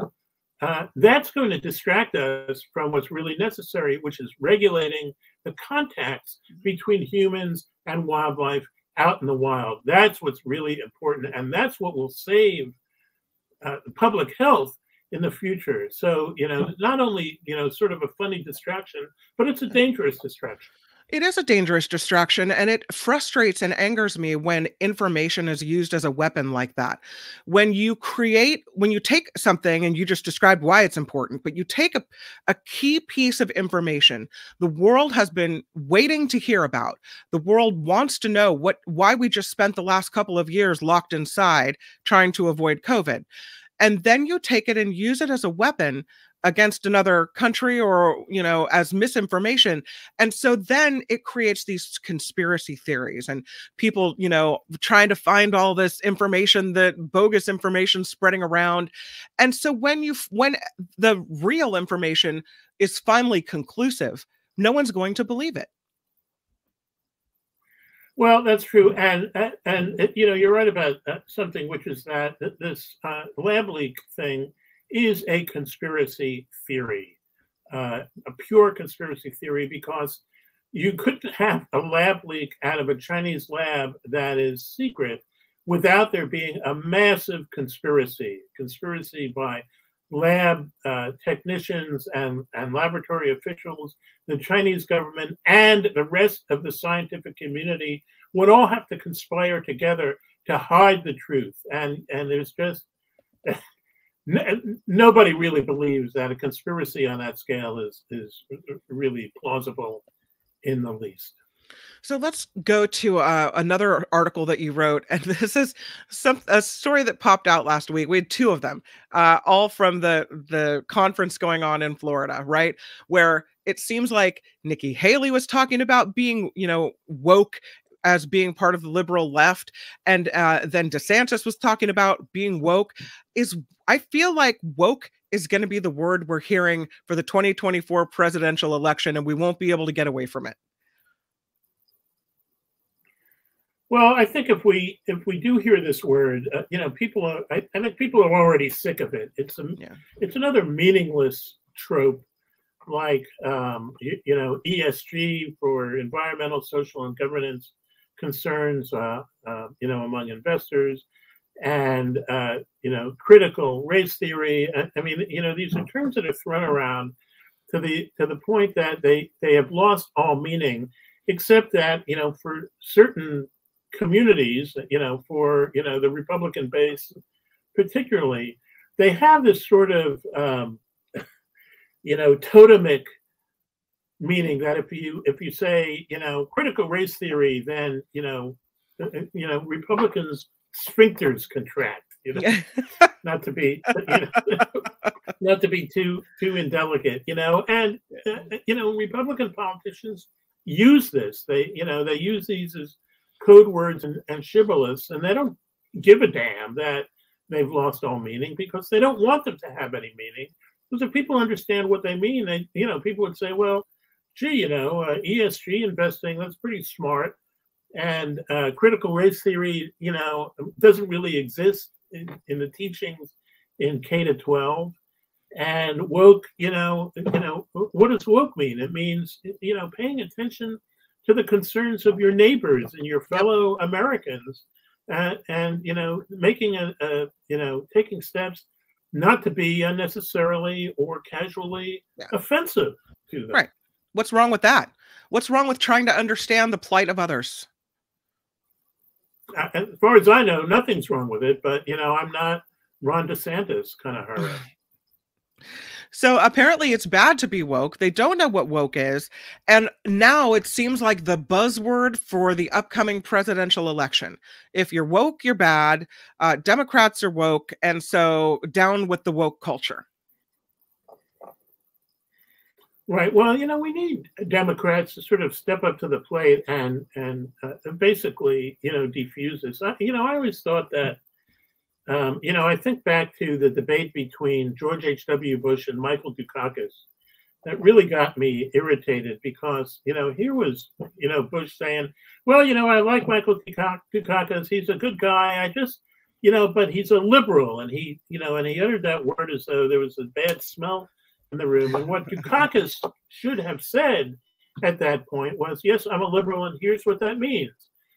uh, that's going to distract us from what's really necessary which is regulating the contacts between humans and wildlife out in the wild that's what's really important and that's what will save uh, public health in the future. So, you know, not only, you know, sort of a funny distraction, but it's a dangerous distraction. It is a dangerous distraction, and it frustrates and angers me when information is used as a weapon like that. When you create, when you take something and you just described why it's important, but you take a, a key piece of information the world has been waiting to hear about. The world wants to know what why we just spent the last couple of years locked inside trying to avoid COVID and then you take it and use it as a weapon against another country or you know as misinformation and so then it creates these conspiracy theories and people you know trying to find all this information that bogus information spreading around and so when you when the real information is finally conclusive no one's going to believe it. Well, that's true, and and you know you're right about something, which is that this uh, lab leak thing is a conspiracy theory, uh, a pure conspiracy theory, because you couldn't have a lab leak out of a Chinese lab that is secret without there being a massive conspiracy, conspiracy by lab uh, technicians and, and laboratory officials, the Chinese government, and the rest of the scientific community would all have to conspire together to hide the truth. And, and there's just nobody really believes that a conspiracy on that scale is, is really plausible in the least. So let's go to uh, another article that you wrote, and this is some a story that popped out last week. We had two of them, uh, all from the the conference going on in Florida, right? Where it seems like Nikki Haley was talking about being, you know, woke as being part of the liberal left, and uh, then DeSantis was talking about being woke. Is I feel like woke is going to be the word we're hearing for the 2024 presidential election, and we won't be able to get away from it. Well, I think if we if we do hear this word, uh, you know, people are. I, I, think people are already sick of it. It's a yeah. it's another meaningless trope, like um, you, you, know ESG for environmental, social, and governance concerns. Uh, uh, you know, among investors, and uh, you know, critical race theory. I, I mean, you know, these are terms that are thrown around to the to the point that they they have lost all meaning except that you know for certain communities, you know, for you know the Republican base, particularly, they have this sort of um, you know totemic meaning that if you if you say you know critical race theory, then you know uh, uh, you know Republicans sphincters contract. You know, not to be you know, not to be too too indelicate, you know, and uh, you know Republican politicians use this. They you know they use these as code words and, and shibboleths, and they don't give a damn that they've lost all meaning because they don't want them to have any meaning. Because if people understand what they mean, they, you know, people would say, well, gee, you know, uh, ESG investing, that's pretty smart. And uh, critical race theory, you know, doesn't really exist in, in the teachings in K to 12. And woke, you know, you know, what does woke mean? It means, you know, paying attention to the concerns of your neighbors and your fellow Americans, uh, and you know, making a, a, you know, taking steps not to be unnecessarily or casually yeah. offensive to them. Right. What's wrong with that? What's wrong with trying to understand the plight of others? As far as I know, nothing's wrong with it. But you know, I'm not Ron DeSantis kind of her. So apparently it's bad to be woke. They don't know what woke is. And now it seems like the buzzword for the upcoming presidential election. If you're woke, you're bad. Uh, Democrats are woke. And so down with the woke culture. Right. Well, you know, we need Democrats to sort of step up to the plate and and uh, basically, you know, defuse this. I, you know, I always thought that um, you know, I think back to the debate between George H.W. Bush and Michael Dukakis. That really got me irritated because, you know, here was, you know, Bush saying, well, you know, I like Michael Dukakis. He's a good guy. I just, you know, but he's a liberal. And he, you know, and he uttered that word as though there was a bad smell in the room. And what Dukakis should have said at that point was, yes, I'm a liberal. And here's what that means.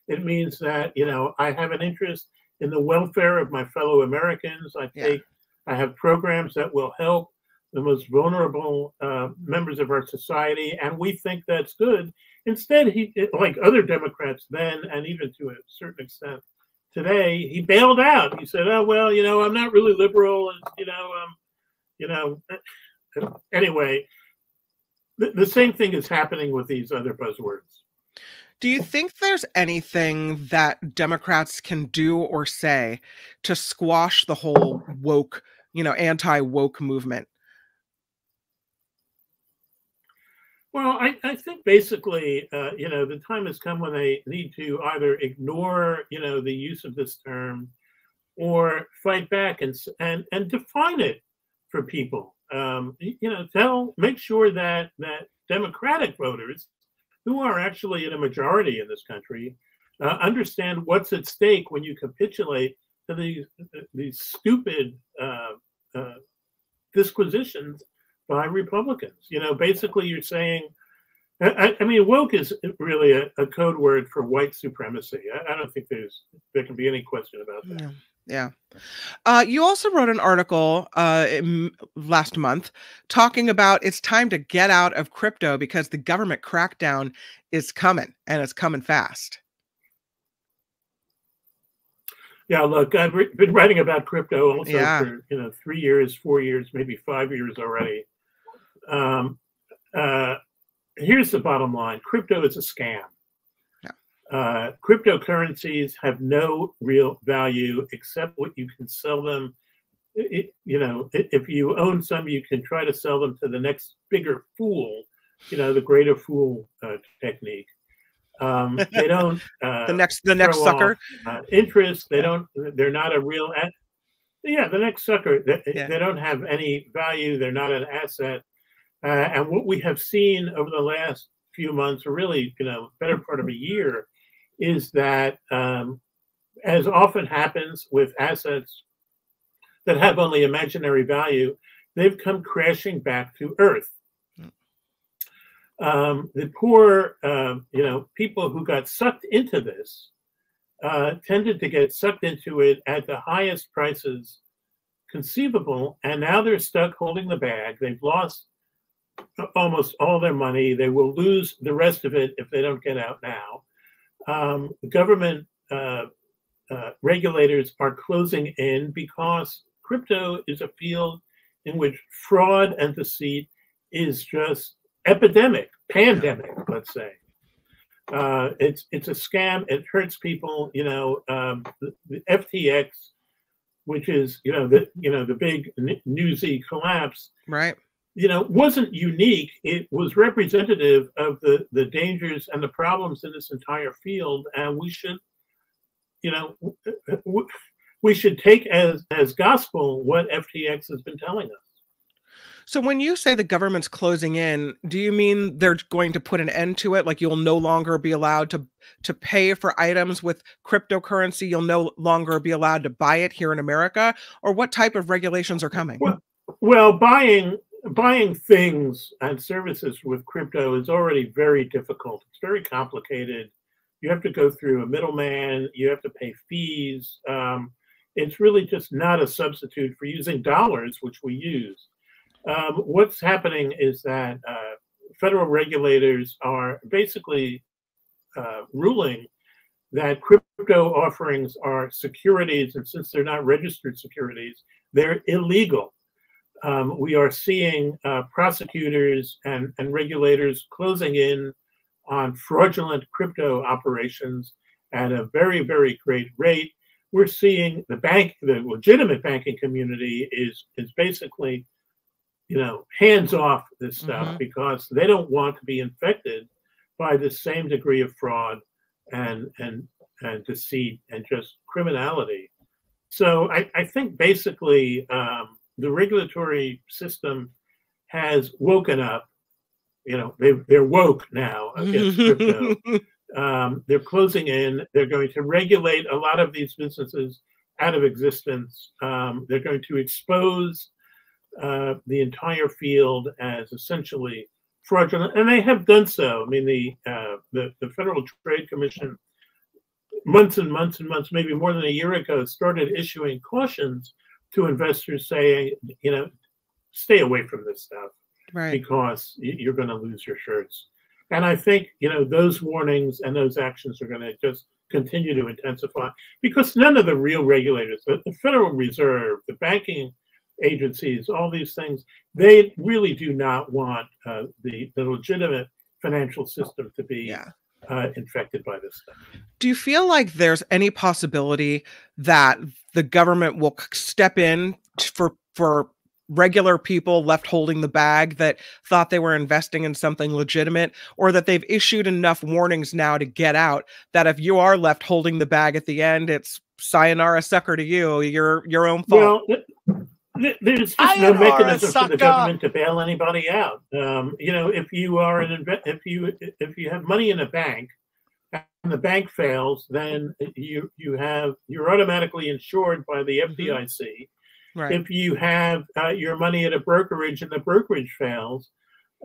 It means that, you know, I have an interest in the welfare of my fellow Americans. I take, yeah. I have programs that will help the most vulnerable uh, members of our society, and we think that's good. Instead, he, like other Democrats then, and even to a certain extent today, he bailed out. He said, "Oh well, you know, I'm not really liberal, and you know, um, you know." Anyway, the, the same thing is happening with these other buzzwords. Do you think there's anything that Democrats can do or say to squash the whole woke, you know, anti woke movement? Well, I, I think basically, uh, you know, the time has come when they need to either ignore, you know, the use of this term or fight back and and and define it for people. Um, you know, tell, make sure that that Democratic voters who are actually in a majority in this country, uh, understand what's at stake when you capitulate to these these stupid uh, uh, disquisitions by Republicans. You know, basically, you're saying. I, I mean, woke is really a, a, code word for white supremacy. I, I, don't think there's there can be any question about that. Yeah. Yeah. Uh, you also wrote an article uh, last month talking about it's time to get out of crypto because the government crackdown is coming and it's coming fast. Yeah, look, I've been writing about crypto also yeah. for you know three years, four years, maybe five years already. Um, uh, here's the bottom line: crypto is a scam uh, cryptocurrencies have no real value except what you can sell them. It, you know, if you own some, you can try to sell them to the next bigger fool. You know, the greater fool uh, technique. Um, they don't. Uh, the next, the next sucker. Off, uh, interest. They don't. They're not a real. Ad- yeah, the next sucker. They, yeah. they don't have any value. They're not an asset. Uh, and what we have seen over the last few months, or really, you know, better part of a year, is that, um, as often happens with assets that have only imaginary value, they've come crashing back to earth. Um, the poor, uh, you know, people who got sucked into this uh, tended to get sucked into it at the highest prices conceivable, and now they're stuck holding the bag. They've lost almost all their money. They will lose the rest of it if they don't get out now. Um, government uh, uh, regulators are closing in because crypto is a field in which fraud and deceit is just epidemic, pandemic, let's say. Uh, it's it's a scam. It hurts people. You know, um, the, the, FTX, which is you know the you know the big newsy collapse, right? You know, wasn't unique. It was representative of the the dangers and the problems in this entire field, and we should, you know, we should take as as gospel what FTX has been telling us. So when you say the government's closing in, do you mean they're going to put an end to it? Like you'll no longer be allowed to to pay for items with cryptocurrency, you'll no longer be allowed to buy it here in America, or what type of regulations are coming? Well, well buying buying things and services with crypto is already very difficult. It's very complicated. You have to go through a middleman. You have to pay fees. Um, it's really just not a substitute for using dollars, which we use. Um, what's happening is that uh, federal regulators are basically uh, ruling that crypto offerings are securities, and since they're not registered securities, they're illegal. Um, we are seeing uh, prosecutors and, and regulators closing in on fraudulent crypto operations at a very, very great rate. We're seeing the bank, the legitimate banking community is is basically you know, hands off this stuff mm-hmm. because they don't want to be infected by the same degree of fraud and and and deceit and just criminality. So I, I think basically um, the regulatory system has woken up. You know, they they're woke now against crypto. Um, they're closing in. They're going to regulate a lot of these businesses out of existence. Um, they're going to expose uh, the entire field as essentially fraudulent, and they have done so. I mean, the, uh, the the Federal Trade Commission, months and months and months, maybe more than a year ago, started issuing cautions to investors, saying, you know, stay away from this stuff, right? Because you're going to lose your shirts. And I think you know those warnings and those actions are going to just continue to intensify because none of the real regulators, the, the Federal Reserve, the banking agencies, all these things, they really do not want uh, the, the legitimate financial system to be yeah. Uh, infected by this thing. Do you feel like there's any possibility that the government will step in for for regular people left holding the bag that thought they were investing in something legitimate or that they've issued enough warnings now to get out that if you are left holding the bag at the end it's sayonara sucker to you your your own fault well there's just no mechanism for the government to bail anybody out. Um, you know, if you are an if you if you have money in a bank and the bank fails, then you you have you're automatically insured by the FDIC. Mm-hmm. Right. If you have uh, your money at a brokerage and the brokerage fails,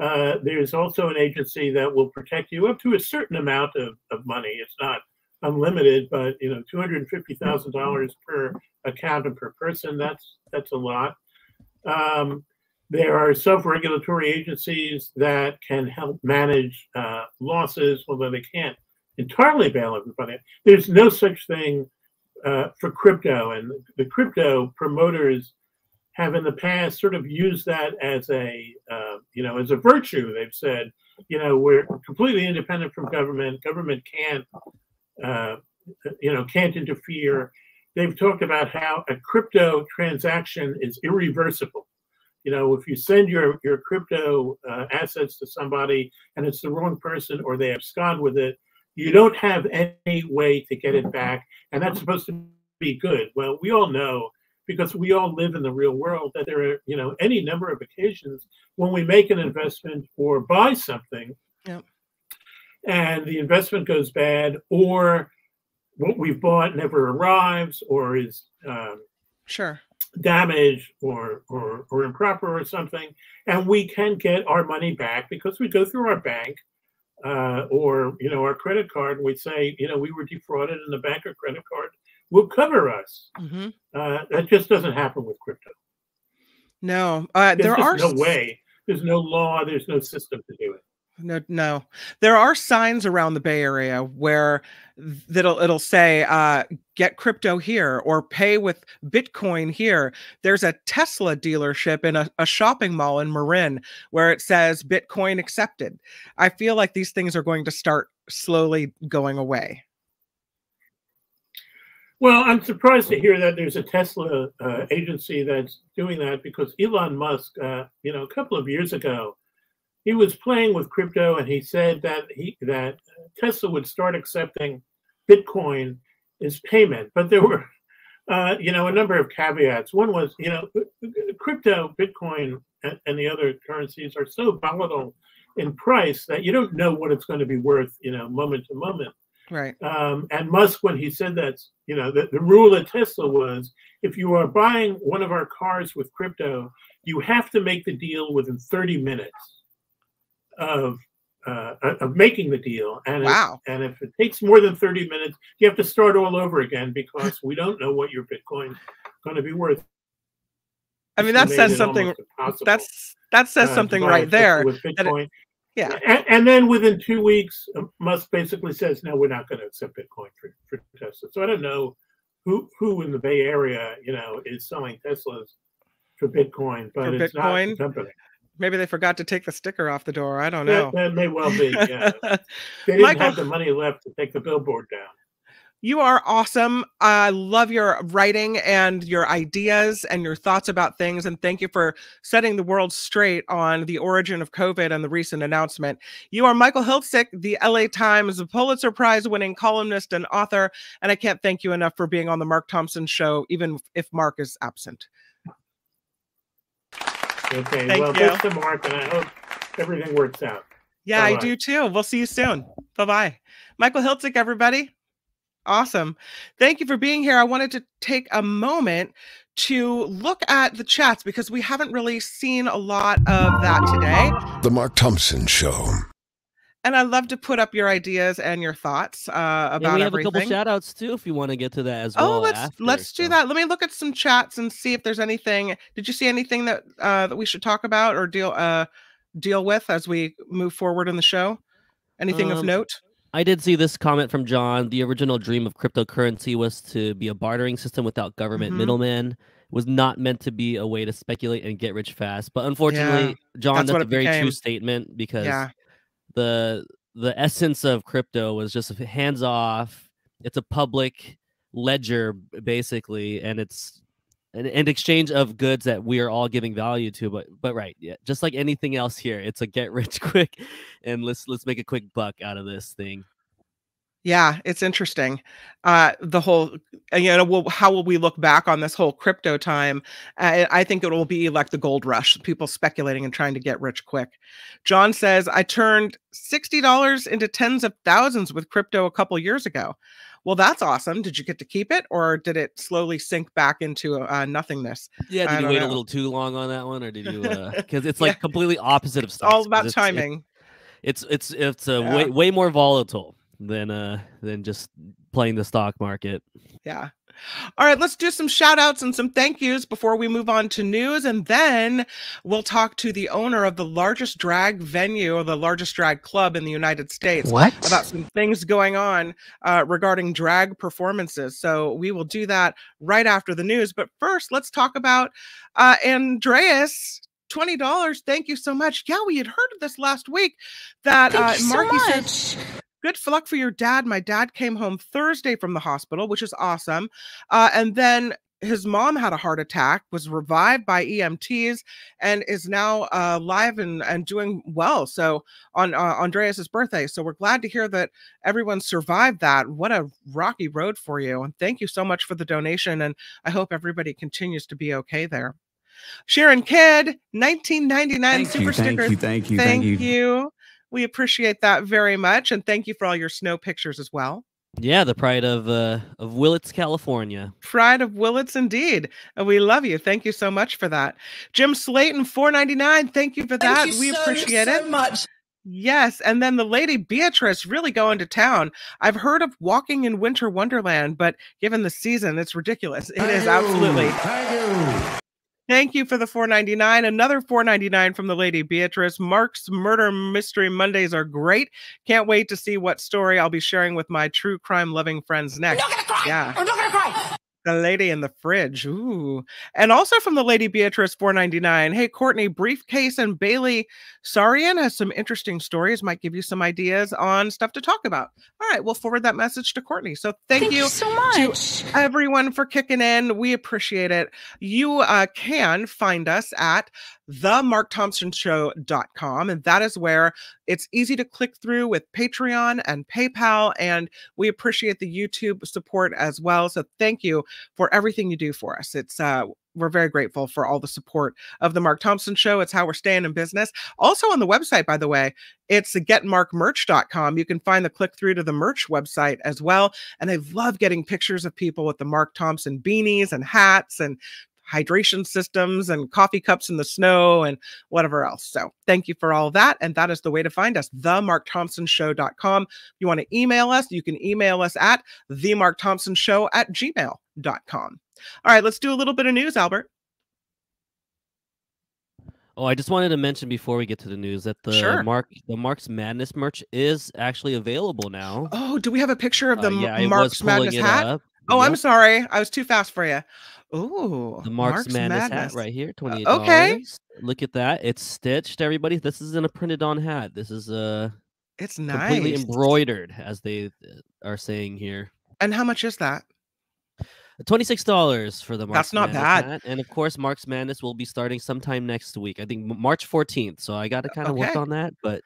uh, there's also an agency that will protect you up to a certain amount of, of money. It's not unlimited, but you know, two hundred and fifty thousand dollars per account and per person. That's that's a lot. Um, there are self-regulatory agencies that can help manage uh, losses, although they can't entirely bail everybody. There's no such thing uh, for crypto, and the crypto promoters have in the past sort of used that as a uh, you know as a virtue. They've said, you know, we're completely independent from government. Government can't uh, you know can't interfere they've talked about how a crypto transaction is irreversible. You know, if you send your your crypto uh, assets to somebody and it's the wrong person or they abscond with it, you don't have any way to get it back, and that's supposed to be good. Well, we all know because we all live in the real world that there are you know any number of occasions when we make an investment or buy something. Yep and the investment goes bad, or what we've bought never arrives, or is um, sure damaged or, or or improper or something, and we can get our money back because we go through our bank uh, or you know our credit card and we say you know we were defrauded and the bank or credit card will cover us. Mm-hmm. Uh, that just doesn't happen with crypto. No, uh, there are no way. There's no law. There's no system to do it. No, no. There are signs around the Bay Area where that'll it'll say uh, "Get crypto here" or "Pay with Bitcoin here." There's a Tesla dealership in a, a shopping mall in Marin where it says "Bitcoin accepted." I feel like these things are going to start slowly going away. Well, I'm surprised to hear that there's a Tesla uh, agency that's doing that because Elon Musk, uh, you know, a couple of years ago, he was playing with crypto and he said that he that Tesla would start accepting Bitcoin as payment, but there were, uh, you know, a number of caveats. One was, you know, crypto, Bitcoin, and, and the other currencies are so volatile in price that you don't know what it's going to be worth, you know, moment to moment. Right. Um, and Musk, when he said that, you know, the, the rule at Tesla was if you are buying one of our cars with crypto, you have to make the deal within 30 minutes of uh, of making the deal. And wow. If, and if it takes more than 30 minutes, you have to start all over again because we don't know what your Bitcoin is going to be worth. I mean, that says something. That's that says uh, something right there. With Bitcoin. Yeah. And, and, then within two weeks, uh, Musk basically says, no, we're not going to accept Bitcoin for, for Tesla. So I don't know who who in the Bay Area, you know, is selling Teslas for Bitcoin, but for it's Bitcoin? not the company. Maybe they forgot to take the sticker off the door. I don't know. That, that may well be. Yeah. they didn't Michael, have the money left to take the billboard down. You are awesome. I love your writing and your ideas and your thoughts about things. And thank you for setting the world straight on the origin of COVID and the recent announcement. You are Michael Hiltzik, the LA Times Pulitzer Prize winning columnist and author. And I can't thank you enough for being on the Mark Thompson show, even if Mark is absent. Okay. Thank well, you. thanks to Mark, and I hope everything works out. Yeah, Bye-bye. I do too. We'll see you soon. Bye bye. Michael Hiltzik, everybody. Awesome. Thank you for being here. I wanted to take a moment to look at the chats because we haven't really seen a lot of that today. The Mark Thompson Show. And I love to put up your ideas and your thoughts uh, about yeah, we have everything. a couple shout outs too if you want to get to that as well. Oh, let's after, let's do that. Let me look at some chats and see if there's anything. Did you see anything that uh, that we should talk about or deal uh, deal with as we move forward in the show? Anything of Um, note? I did see this comment from John. The original dream of cryptocurrency was to be a bartering system without government Mhm. middlemen. It was not meant to be a way to speculate and get rich fast. But unfortunately, John, That's that's, a very became. true statement because Yeah. The the essence of crypto was just hands off. It's a public ledger basically, and it's an, an exchange of goods that we are all giving value to. But but right, yeah, just like anything else here, it's a get rich quick, and let's let's make a quick buck out of this thing. Yeah, it's interesting. Uh, the whole, uh, you know, well, how will we look back on this whole crypto time? I, I think it will be like the gold rush, people speculating and trying to get rich quick. John says, I turned $60 into tens of thousands with crypto a couple years ago. Well, that's awesome. Did you get to keep it or did it slowly sink back into uh, nothingness? Yeah, I did you wait know. a little too long on that one, or did you? Because it's Yeah. like completely opposite of It's stocks. all about it's- it- timing. It's it's it's uh, Yeah. way way more volatile than uh than just playing the stock market. Yeah. All right, let's do some shout outs and some thank yous before we move on to news. And then we'll talk to the owner of the largest drag venue or the largest drag club in the United States. What? About some things going on uh, regarding drag performances. So we will do that right after the news. But first, let's talk about uh, Andreas. Twenty dollars. Thank you so much. Yeah, we had heard of this last week. That Thank uh, you so Marky much. says, good for luck for your dad. My dad came home Thursday from the hospital, which is awesome. Uh, and then his mom had a heart attack, was revived by EMTs, and is now uh, live and, and doing well. So on uh, Andreas's birthday. So we're glad to hear that everyone survived that. What a rocky road for you. And thank you so much for the donation. And I hope everybody continues to be okay there. Sharon Kidd, 1999 Thank super you, thank sticker. you, thank you, thank thank you. you. We appreciate that very much. And thank you for all your snow pictures as well. Yeah, the pride of uh, of Willits, California. Pride of Willits, indeed. And we love you. Thank you so much for that. Jim Slayton, four ninety nine. Thank you for that. Thank you we so, appreciate so it much. Yes, and then the lady Beatrice really going to town. I've heard of walking in Winter Wonderland, but given the season, it's ridiculous. It is absolutely. Thank you. For the 499. Another 499 from the lady Beatrice. Mark's murder mystery Mondays are great. Can't wait to see what story I'll be sharing with my true crime loving friends next. Yeah. I'm not gonna cry. The lady in the fridge. Ooh. And also from the lady Beatrice 499. Hey, Courtney, Briefcase and Bailey Sarian has some interesting stories, might give you some ideas on stuff to talk about. All right, we'll forward that message to Courtney. So thank, Thank you so much. to everyone for kicking in. We appreciate it. You uh, can find us at themarkthompsonshow.com and that is where it's easy to click through with patreon and paypal and we appreciate the youtube support as well so thank you for everything you do for us it's uh we're very grateful for all the support of the Mark Thompson show. It's how we're staying in business. Also on the website, by the way, it's getmarkmerch.com. You can find the click through to the merch website as well. And I love getting pictures of people with the Mark Thompson beanies and hats and hydration systems and coffee cups in the snow and whatever else. So thank you for all that. And that is the way to find us, themarkthompsonshow.com. If you want to email us, you can email us at themarkthompsonshow at gmail.com. All right, let's do a little bit of news, Albert. Oh, I just wanted to mention before we get to the news that the Sure. Mark the Mark's Madness merch is actually available now. Oh, do we have a picture of Uh, the yeah, M- was Marks Madness hat? up. Oh, I'm sorry. I was too fast for you. Ooh, The Mark's, Madness, hat right here, twenty eight Uh, okay. Look at that. It's stitched, everybody. This isn't a printed on hat. This is uh It's nice. completely embroidered, as they uh, are saying here. And how much is that? Twenty-six dollars for the Mark's That's not Madness bad. hat. and of course, Mark's Madness will be starting sometime next week. I think March fourteenth. So I got to kind of work on that, but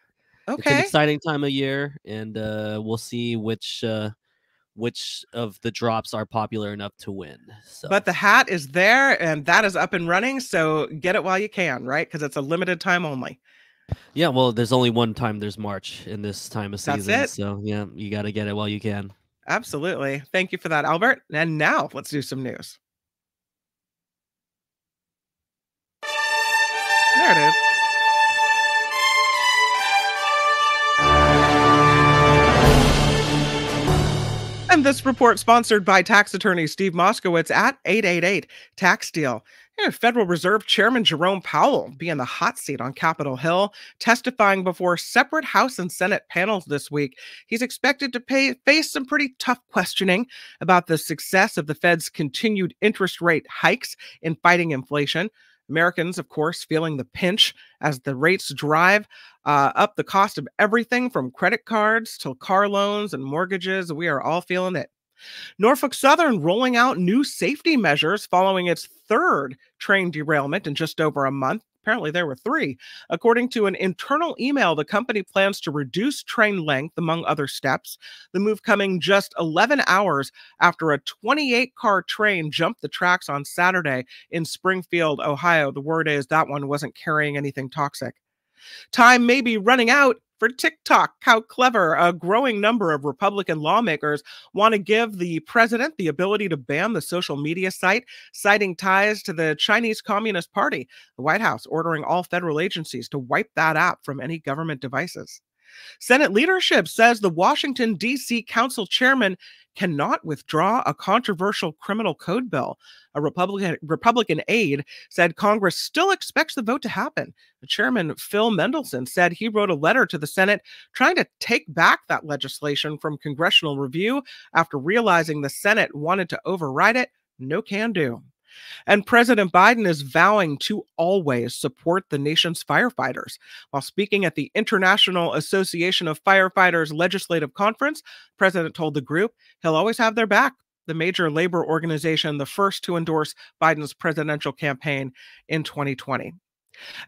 it's Okay. an exciting time of year, and uh, we'll see which uh, which of the drops are popular enough to win. So, But the hat is there and that is up and running. So get it while you can, right? Because it's a limited time only. yeah, well, there's only one time there's March in this time of That's season, it. so yeah, you got to get it while you can. Absolutely. Thank you for that, Albert. And now let's do some news. There it is. And this report sponsored by tax attorney Steve Moskowitz at 888 Tax Deal. Federal Reserve Chairman Jerome Powell be in the hot seat on Capitol Hill, testifying before separate House and Senate panels this week. He's expected to pay, face some pretty tough questioning about the success of the Fed's continued interest rate hikes in fighting inflation. Americans, of course, feeling the pinch as the rates drive uh, up the cost of everything from credit cards to car loans and mortgages. We are all feeling it. Norfolk Southern rolling out new safety measures following its third train derailment in just over a month. Apparently, there were three. According to an internal email, the company plans to reduce train length, among other steps. The move coming just 11 hours after a 28 car train jumped the tracks on Saturday in Springfield, Ohio. The word is that one wasn't carrying anything toxic. Time may be running out for TikTok. How clever. A growing number of Republican lawmakers want to give the president the ability to ban the social media site, citing ties to the Chinese Communist Party. The White House ordering all federal agencies to wipe that app from any government devices. Senate leadership says the Washington, D.C. Council chairman cannot withdraw a controversial criminal code bill. A Republican Republican aide said Congress still expects the vote to happen. The chairman, Phil Mendelson, said he wrote a letter to the Senate trying to take back that legislation from congressional review after realizing the Senate wanted to override it. No can do. And President Biden is vowing to always support the nation's firefighters. While speaking at the International Association of Firefighters Legislative Conference, President told the group he'll always have their back. The major labor organization, the first to endorse Biden's presidential campaign in 2020.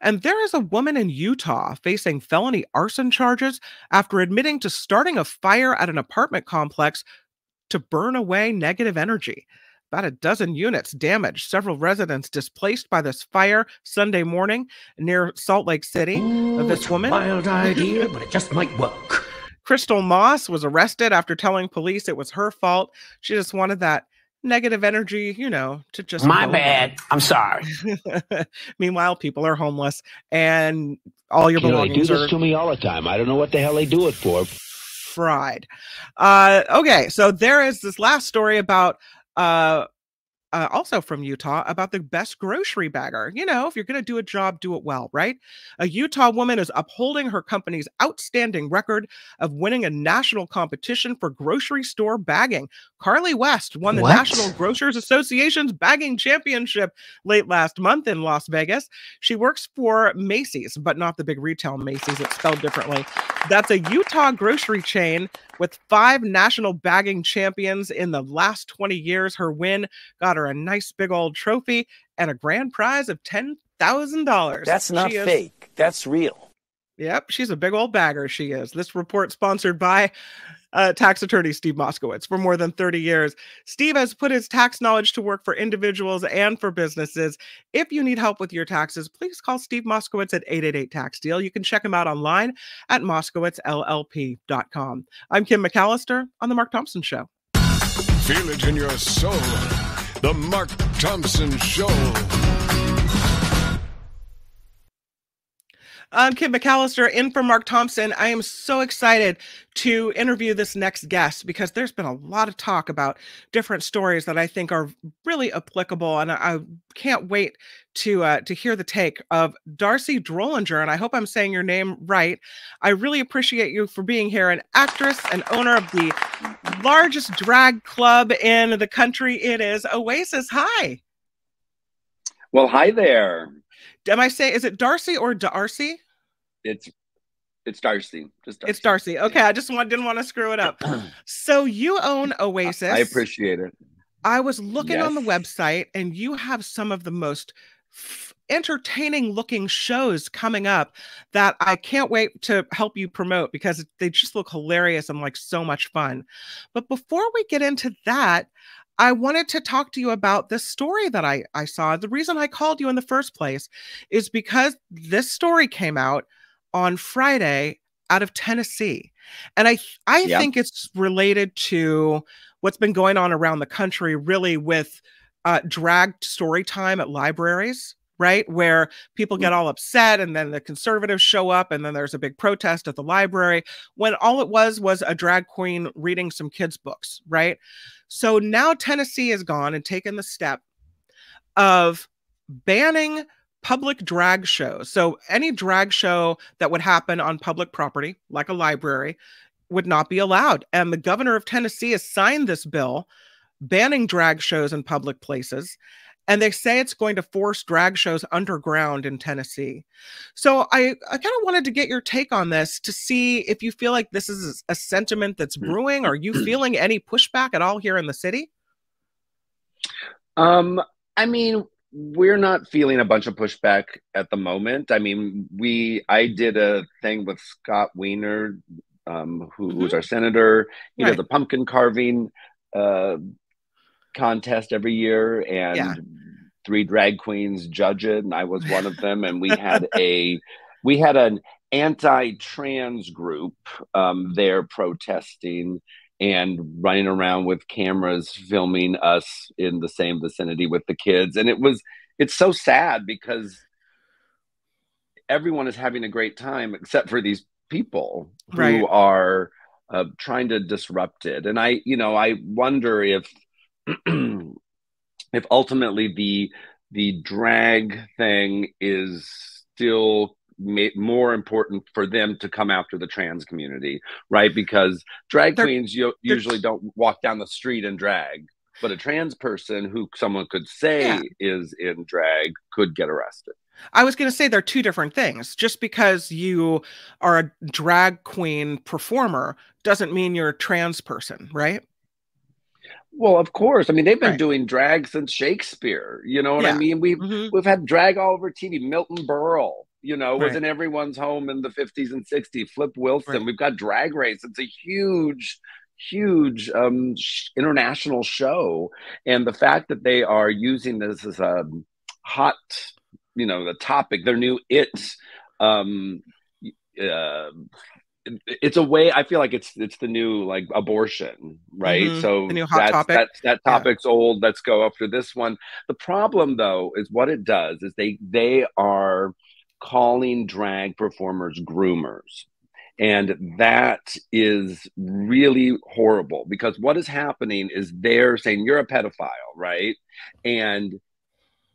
And there is a woman in Utah facing felony arson charges after admitting to starting a fire at an apartment complex to burn away negative energy. About a dozen units damaged, several residents displaced by this fire Sunday morning near Salt Lake City. Ooh, this woman, wild idea, but it just might work. Crystal Moss was arrested after telling police it was her fault. She just wanted that negative energy, you know, to just my bad. Away. I'm sorry. Meanwhile, people are homeless, and all your you belongings know, they do this to me all the time. I don't know what the hell they do it for. Fried. Uh, okay, so there is this last story about uh, uh, also from Utah about the best grocery bagger. You know, if you're going to do a job, do it well, right? A Utah woman is upholding her company's outstanding record of winning a national competition for grocery store bagging. Carly West won the what? National Grocers Association's bagging championship late last month in Las Vegas. She works for Macey's, but not the big retail Macy's. It's spelled differently. That's a Utah grocery chain with five national bagging champions in the last 20 years. Her win got her a nice big old trophy and a grand prize of $10,000. That's not she fake. Is, That's real. Yep, she's a big old bagger. She is. This report sponsored by uh, tax attorney Steve Moskowitz for more than 30 years. Steve has put his tax knowledge to work for individuals and for businesses. If you need help with your taxes, please call Steve Moskowitz at 888 Tax Deal. You can check him out online at moskowitzllp.com. I'm Kim McAllister on The Mark Thompson Show. Feel it in your soul. The Mark Thompson Show. I'm Kim McAllister in for Mark Thompson. I am so excited to interview this next guest because there's been a lot of talk about different stories that I think are really applicable, and I can't wait to uh, to hear the take of D'Arcy Drollinger. And I hope I'm saying your name right. I really appreciate you for being here, an actress and owner of the largest drag club in the country. It is Oasis. Hi. Well, hi there. Am I saying is it Darcy or Darcy? It's it's Darcy. Just Darcy. It's Darcy. Okay, I just want, didn't want to screw it up. so you own Oasis. I appreciate it. I was looking yes. on the website, and you have some of the most entertaining looking shows coming up that I can't wait to help you promote because they just look hilarious and like so much fun. But before we get into that, I wanted to talk to you about this story that I, I saw. The reason I called you in the first place is because this story came out on Friday out of Tennessee. And I I yeah. think it's related to what's been going on around the country really with uh, dragged story time at libraries right? Where people get mm. all upset and then the conservatives show up and then there's a big protest at the library when all it was was a drag queen reading some kids' books, right? So now Tennessee has gone and taken the step of banning public drag shows. So any drag show that would happen on public property, like a library, would not be allowed. And the governor of Tennessee has signed this bill banning drag shows in public places and they say it's going to force drag shows underground in Tennessee. So I, I kind of wanted to get your take on this to see if you feel like this is a sentiment that's mm. brewing. Are you feeling any pushback at all here in the city? Um, I mean, we're not feeling a bunch of pushback at the moment. I mean, we I did a thing with Scott Wiener, um, who mm-hmm. was our senator. You right. does a pumpkin carving uh, contest every year, and yeah. three drag queens judge it, and I was one of them. And we had a we had an anti-trans group um, there protesting and running around with cameras filming us in the same vicinity with the kids and it was it's so sad because everyone is having a great time except for these people who are uh, trying to disrupt it and i you know i wonder if if ultimately the the drag thing is still more important for them to come after the trans community, right? Because drag they're, queens you, usually don't walk down the street and drag, but a trans person who someone could say yeah. is in drag could get arrested. I was going to say they're two different things. Just because you are a drag queen performer doesn't mean you're a trans person, right? Well, of course. I mean, they've been right. doing drag since Shakespeare. You know what yeah. I mean? We've mm-hmm. we've had drag all over TV. Milton Berle, you know, right. was in everyone's home in the 50s and 60s. Flip Wilson. Right. We've got Drag Race. It's a huge, huge um, sh- international show, and the fact that they are using this as a hot, you know, the topic, their new it. Um, uh, it's a way I feel like it's it's the new like abortion, right? Mhm. So The new hot topic. That's, that topic's old. Let's go after this one. The problem though is what it does is they they are calling drag performers groomers. And that is really horrible because what is happening is they're saying you're a pedophile, right? And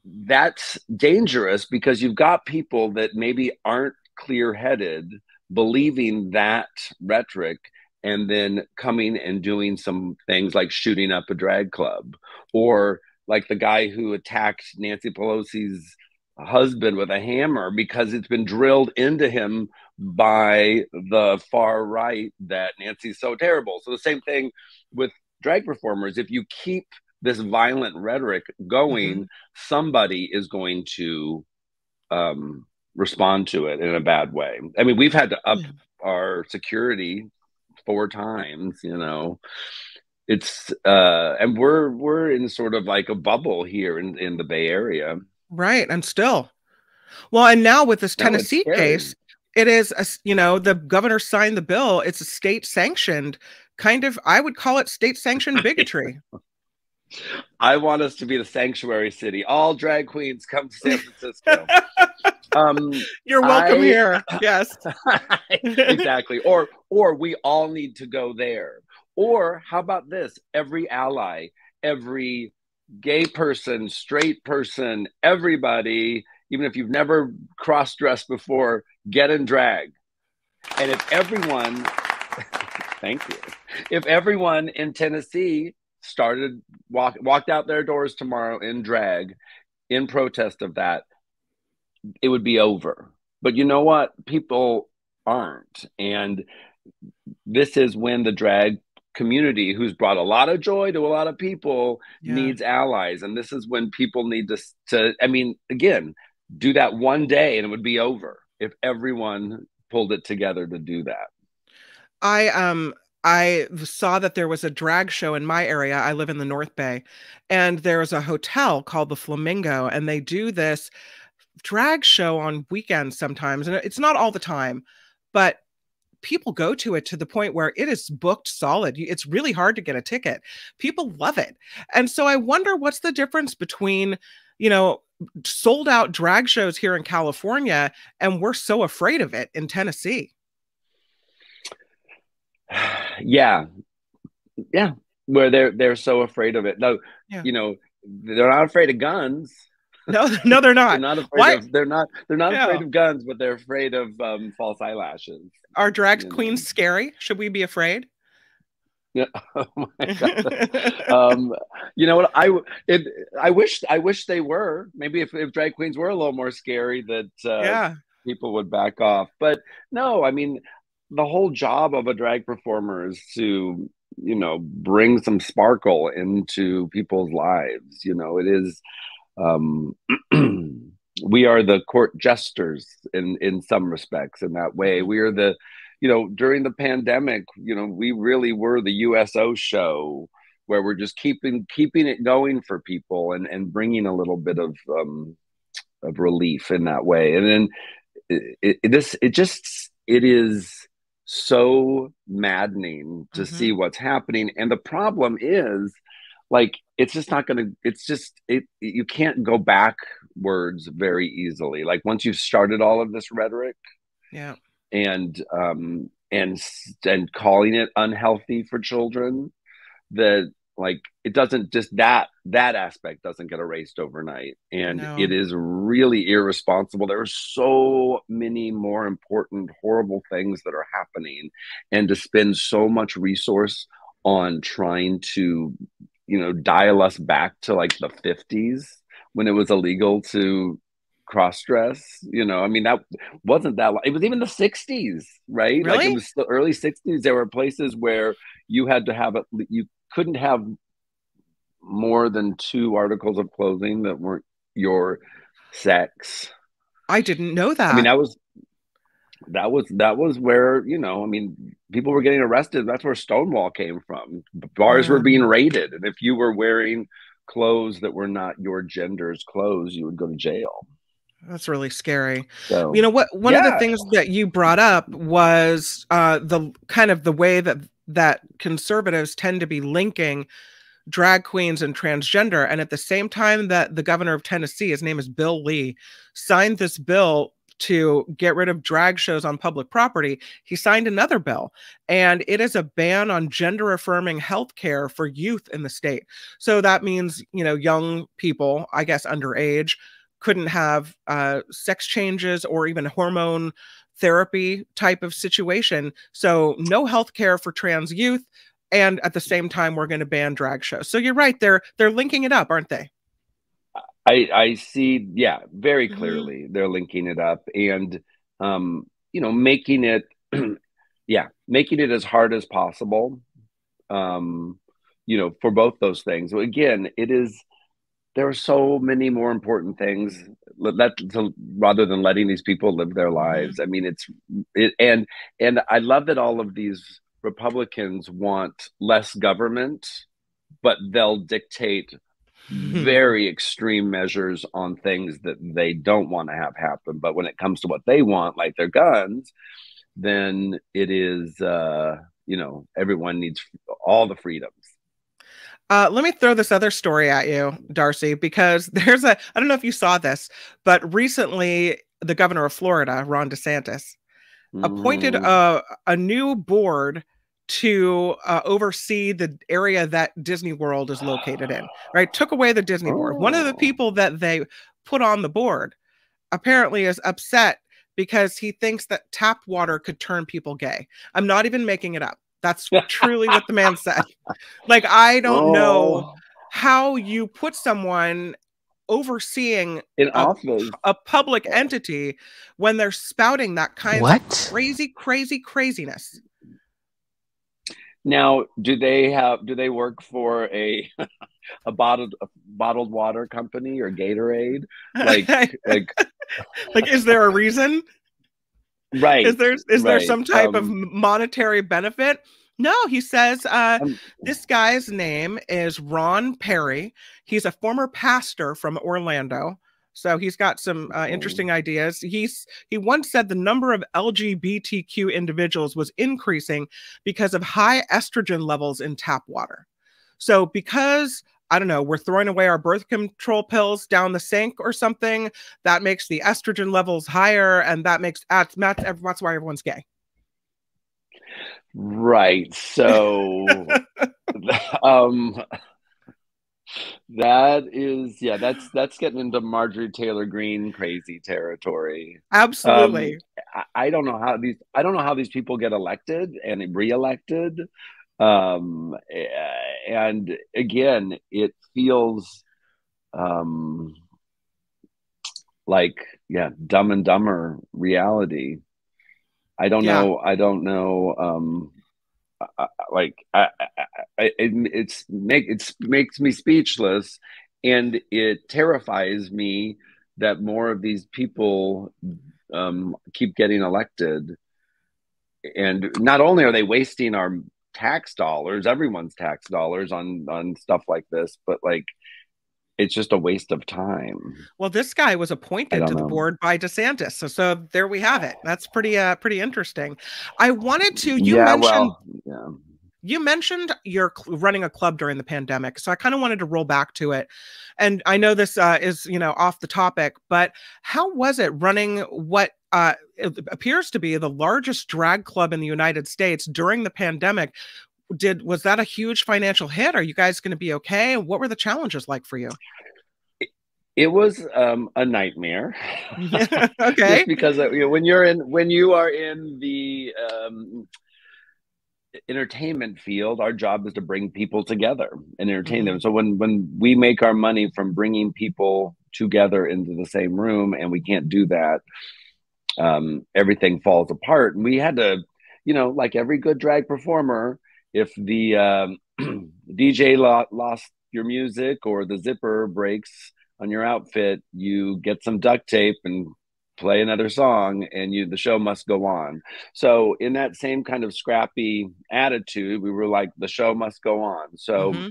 that's dangerous because you've got people that maybe aren't clear headed believing that rhetoric and then coming and doing some things like shooting up a drag club or like the guy who attacked Nancy Pelosi's husband with a hammer because it's been drilled into him by the far right that Nancy's so terrible. So the same thing with drag performers if you keep this violent rhetoric going somebody is going to um respond to it in a bad way. I mean, we've had to up our security four times, you know. It's uh and we're we're in sort of like a bubble here in in the Bay Area. Right, and still. Well, and now with this No, Tennessee case, it is a, you know, the governor signed the bill. It's a state sanctioned kind of I would call it state sanctioned bigotry. I want us to be the sanctuary city. All drag queens come to San Francisco. um You're welcome I- here. Yes. exactly. Or or we all need to go there. Or how about this? Every ally, every gay person, straight person, everybody, even if you've never cross dressed before, get in drag. And if everyone, thank you, if everyone in Tennessee started walk walked out their doors tomorrow in drag, in protest of that, it would be over. But you know what? People aren't, and this is when the drag community who's brought a lot of joy to a lot of people Yeah. needs allies and this is when people need to to i mean again do that one day and it would be over if everyone pulled it together to do that I um I saw that there was a drag show in my area. I live in the North Bay, and there's a hotel called the Flamingo, and they do this drag show on weekends sometimes, and it's not all the time, but people go to it to the point where it is booked solid. It's really hard to get a ticket. People love it. And so I wonder what's the difference between, you know, sold out drag shows here in California and we're so afraid of it in Tennessee. yeah yeah where they're they're so afraid of it no Yeah. you know they're not afraid of guns No, no, they're not. they're not afraid of they're not they're not Yeah. afraid of guns but they're afraid of um, false eyelashes Are drag queens scary? Should we be afraid? Yeah. Oh my god. um, you know what? I it, I wish I wish they were. Maybe if, if drag queens were a little more scary, that uh, Yeah. people would back off. But no, I mean, the whole job of a drag performer is to you know bring some sparkle into people's lives. You know, it is. Um, we are the court jesters in in some respects. In that way, we are the you know, during the pandemic, you know, we really were the USO show where we're just keeping keeping it going for people and and bringing a little bit of um, of relief in that way. And then it, it, this it just it is so maddening to see what's happening. And the problem is like it's just not going to it's just it you can't go backwards very easily like once you've started all of this rhetoric Yeah. and um and and calling it unhealthy for children that like it doesn't just that that aspect doesn't get erased overnight. And No. it is really irresponsible. There are so many more important horrible things that are happening. And to spend so much resource on trying to you know dial us back to like the 50s when it was illegal to cross dress you know i mean that wasn't that long. it was even the 60s right? Like it was the early 60s there were places where you had to have it you couldn't have more than two articles of clothing that weren't your sex I didn't know that. i mean that was that was that was where you know i mean people were getting arrested that's where stonewall came from bars yeah. were being raided and if you were wearing clothes that were not your gender's clothes you would go to jail that's really scary so, you know what one yeah. of the things that you brought up was uh the kind of the way that that conservatives tend to be linking drag queens and transgender and at the same time that the governor of tennessee his name is bill lee signed this bill to get rid of drag shows on public property, he signed another bill, and it is a ban on gender affirming health care for youth in the state. So that means, you know, young people, I guess underage, couldn't have uh, sex changes or even hormone therapy type of situation. So no health care for trans youth. And at the same time, we're going to ban drag shows. So you're right; they're they're linking it up, aren't they? I I see, yeah, very mm-hmm. clearly mm-hmm. they're linking it up and um, you know, making it yeah, making it as hard as possible. Um, you know, for both those things. Again, it is there are so many more important things that to, rather than letting these people live their mm-hmm. lives. I mean, it's it, and and I love that all of these Republicans want less government, but they'll dictate very extreme measures on things that they don't want to have happen. But when it comes to what they want, like their guns, then it is, uh, you know, everyone needs all the freedoms. Uh, let me throw this other story at you, D'Arcy, because there's a, I don't know if you saw this, but recently the governor of Florida, Ron DeSantis, mm. appointed a, a new board to uh, oversee the area that Disney World is located in, right? Took away the Disney board. One of the oh. people that they put on the board apparently is upset because he thinks that tap water could turn people gay. I'm not even making it up. That's truly what the man said. Like, I don't oh. know how you put someone overseeing in a, office a public entity when they're spouting that kind what? of crazy, crazy craziness. Now, do they have? Do they work for a a bottled a bottled water company or Gatorade? Like, like, like, is there a reason? Right. Is there is right. there some type um, of monetary benefit? No, he says uh, um, this guy's name is Ron Peri. He's a former pastor from Orlando. So he's got some uh, interesting ideas. He's he once said the number of LGBTQ individuals was increasing because of high estrogen levels in tap water. So because I don't know, we're throwing away our birth control pills down the sink or something, that makes the estrogen levels higher, and that makes that's, that's why everyone's gay. Right. So, um, that is yeah that's that's getting into marjorie taylor greene crazy territory absolutely um, I, I, don't know how these i don't know how these people get elected and reelected um and again it feels um like yeah dumb and dumber reality i don't yeah. know i don't know um like I, I, it, it's make it's makes me speechless, and it terrifies me that more of these people um, keep getting elected, and not only are they wasting our tax dollars, everyone's tax dollars on on stuff like this, but like it's just a waste of time. Well, this guy was appointed to know. the board by DeSantis, so so there we have it. That's pretty uh pretty interesting. I wanted to you yeah, mentioned well, yeah. you mentioned you're running a club during the pandemic, so I kind of wanted to roll back to it. And I know this uh, is you know off the topic, but how was it running what uh, appears to be the largest drag club in the United States during the pandemic did was that a huge financial hit? Are you guys going to be okay? What were the challenges like for you? It was um, a nightmare. okay, because uh, you know, when you're in when you are in the um, entertainment field, our job is to bring people together and entertain mm-hmm. them. So when when we make our money from bringing people together into the same room, and we can't do that, um, everything falls apart. And we had to, you know, like every good drag performer, if the um, DJ lo- lost your music or the zipper breaks on your outfit, you get some duct tape and play another song and you the show must go on so in that same kind of scrappy attitude we were like the show must go on so mm-hmm.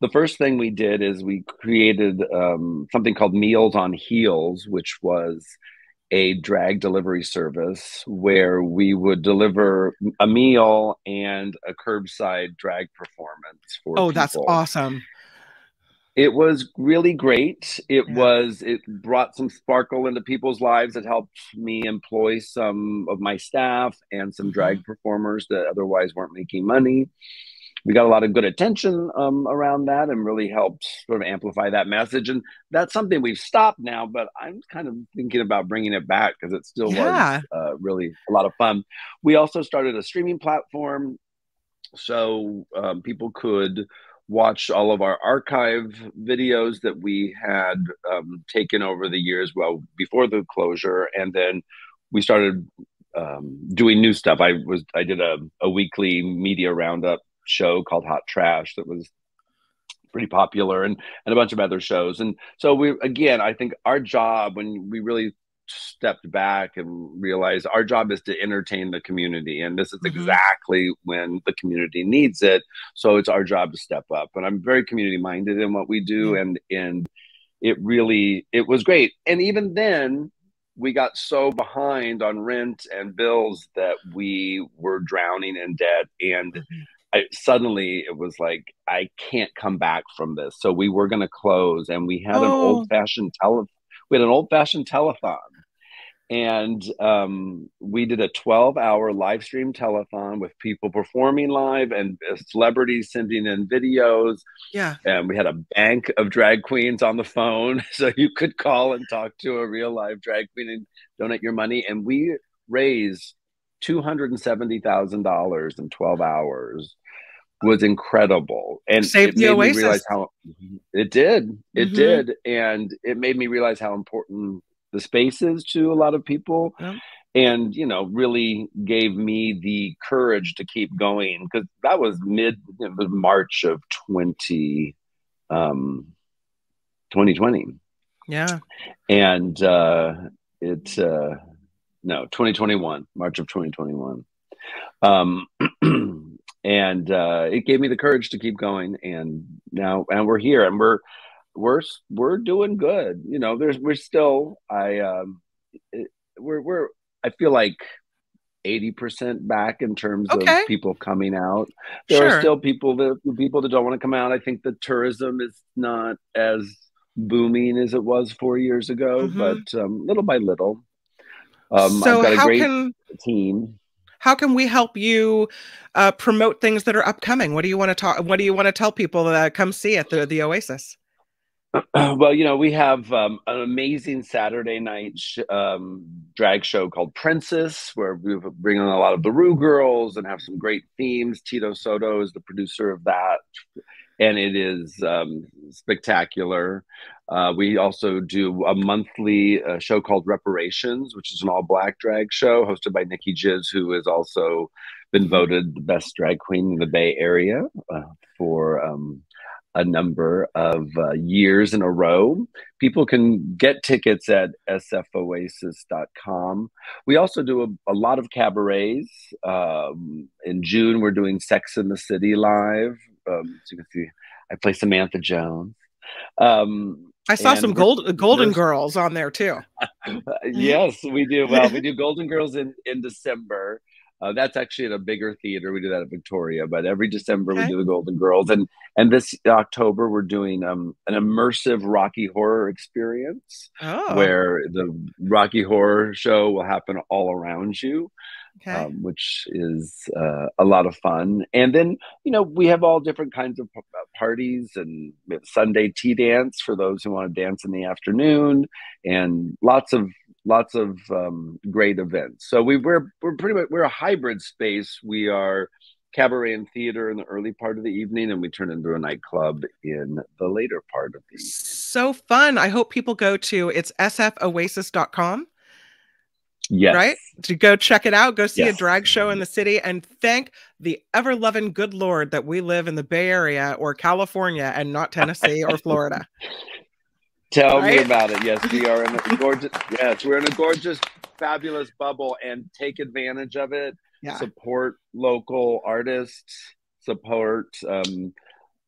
the first thing we did is we created um, something called meals on heels which was a drag delivery service where we would deliver a meal and a curbside drag performance for oh people. that's awesome it was really great it yeah. was it brought some sparkle into people's lives it helped me employ some of my staff and some mm-hmm. drag performers that otherwise weren't making money we got a lot of good attention um, around that and really helped sort of amplify that message. And that's something we've stopped now, but I'm kind of thinking about bringing it back because it still yeah. was uh, really a lot of fun. We also started a streaming platform so um, people could watch all of our archive videos that we had um, taken over the years well before the closure and then we started um, doing new stuff i was i did a, a weekly media roundup show called Hot Trash that was pretty popular and and a bunch of other shows and so we again i think our job when we really stepped back and realized our job is to entertain the community and this is mm-hmm. exactly when the community needs it so it's our job to step up and i'm very community minded in what we do mm-hmm. and and it really it was great and even then we got so behind on rent and bills that we were drowning in debt and mm-hmm. I, suddenly it was like I can't come back from this. So we were going to close, and we had oh. an old fashioned tele. We had an old fashioned telethon, and um, we did a twelve hour live stream telethon with people performing live and uh, celebrities sending in videos. Yeah, and we had a bank of drag queens on the phone, so you could call and talk to a real live drag queen and donate your money. And we raised two hundred and seventy thousand dollars in twelve hours was incredible. And Saved it made Oasis. me realize how it did. It mm-hmm. did. And it made me realize how important the space is to a lot of people. Yeah. and you know really gave me the courage to keep going because that was mid it was march of 20 um 2020 yeah. And uh it uh no 2021 march of 2021 um and uh, it gave me the courage to keep going. And now, and we're here, and we're we're we're doing good. You know, there's we're still I um, it, we're we're I feel like. 80% back in terms okay. of people coming out. There sure. are still people that people that don't want to come out. I think the tourism is not as booming as it was four years ago, mm-hmm. but um, little by little. Um, so I've got a how great can team how can we help you uh, promote things that are upcoming? What do you want to talk? What do you want to tell people that come see at the the Oasis? Well, you know, we have um, an amazing Saturday night sh- um, drag show called Princess, where we bring on a lot of the Ru girls and have some great themes. Tito Soto is the producer of that, and it is um, spectacular. Uh, we also do a monthly uh, show called Reparations, which is an all black drag show hosted by Nicki Jizz, who has also been voted the best drag queen in the Bay Area uh, for um, a number of uh, years in a row. People can get tickets at sfoasis.com. We also do a, a lot of cabarets. Um, in June, we're doing Sex in the City live. Um, so you can see, I play Samantha Jones. Um, I saw some gold, Golden Girls on there too. yes, we do. Well, we do Golden Girls in in December. Uh, that's actually at a bigger theater. We do that at Victoria, but every December okay. we do the Golden Girls, and and this October we're doing um, an immersive Rocky Horror experience, oh. where the Rocky Horror show will happen all around you okay. um, which is uh, a lot of fun. And then, you know, we have all different kinds of uh, parties and Sunday tea dance for those who want to dance in the afternoon, and lots of lots of um, great events. So we, we're we're pretty much we're a hybrid space. We are cabaret and theater in the early part of the evening and we turn into a nightclub in the later part of the evening. So fun. I hope people go to it's sfoasis.com Yes. Right? To go check it out, go see Yes. a drag show in the city and thank the ever loving good Lord that we live in the Bay Area or California and not Tennessee or Florida. Tell Right? me about it. Yes, we are in a gorgeous. Yes, we're in a gorgeous, fabulous bubble, and take advantage of it. Yeah. Support local artists. Support um,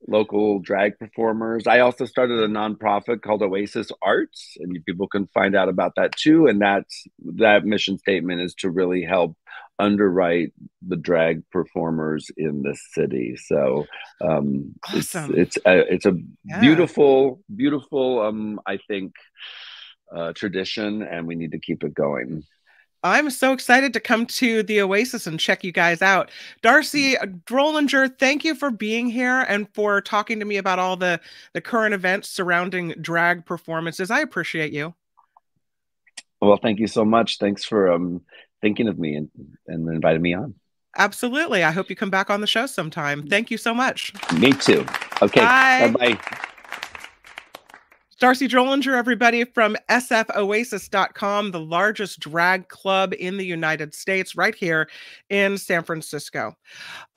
local drag performers. I also started a nonprofit called Oasis Arts, and people can find out about that too. And that's that mission statement is to really help underwrite the drag performers in the city. So um, Awesome. it's it's a, it's a Yeah. beautiful, beautiful. Um, I think uh, tradition, and we need to keep it going. I'm so excited to come to the Oasis and check you guys out. D'Arcy Drollinger, thank you for being here and for talking to me about all the the current events surrounding drag performances. I appreciate you. Well, thank you so much. Thanks for um, thinking of me and, and inviting me on. Absolutely. I hope you come back on the show sometime. Thank you so much. Me too. Okay. Bye bye. D'Arcy Drollinger, everybody from sfoasis.com, the largest drag club in the United States, right here in San Francisco.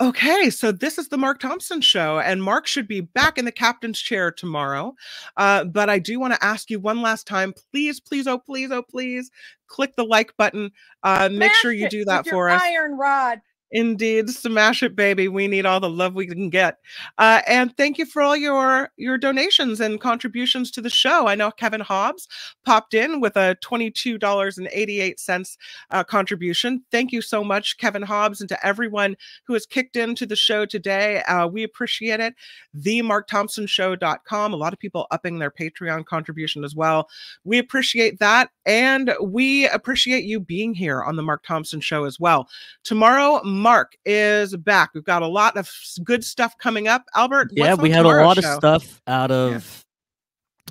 Okay, so this is the Mark Thompson show, and Mark should be back in the captain's chair tomorrow. Uh, but I do want to ask you one last time please, please, oh, please, oh, please click the like button. Uh, make sure you do that for us. Iron rod. Indeed, smash it, baby. We need all the love we can get. Uh, and thank you for all your your donations and contributions to the show. I know Kevin Hobbs popped in with a twenty-two dollars and eighty-eight cents uh, contribution. Thank you so much, Kevin Hobbs, and to everyone who has kicked into the show today. Uh, we appreciate it. The mark thompson TheMarkThompsonShow.com. A lot of people upping their Patreon contribution as well. We appreciate that, and we appreciate you being here on the Mark Thompson Show as well. Tomorrow, Mark is back. We've got a lot of good stuff coming up. Albert, Yeah, we had a lot of stuff out of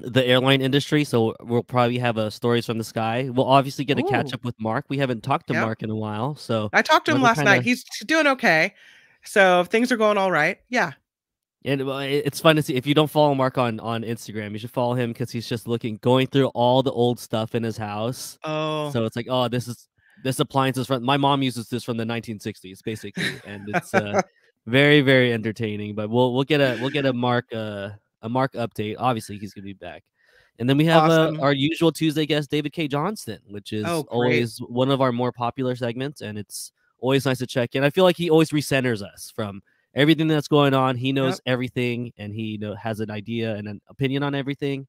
the airline industry, so we'll probably have a stories from the sky. We'll obviously get to catch up with Mark. We haven't talked to Yep. Mark in a while, so I talked to him last kinda- night. He's doing okay. So things are going all right. Yeah. And it's fun to see. If you don't follow Mark on on Instagram, you should follow him because he's just looking, going through all the old stuff in his house. Oh. So it's like, oh, this is this appliance is from my mom uses this from the 1960s, basically, and it's uh, very very entertaining. But we'll we'll get a we'll get a Mark uh, a Mark update. Obviously, he's gonna be back. And then we have Awesome. uh, our usual Tuesday guest, David Cay Johnston, which is Oh, always one of our more popular segments, and it's always nice to check in. I feel like he always recenters us from everything that's going on. He knows Yep. everything, and he know, has an idea and an opinion on everything,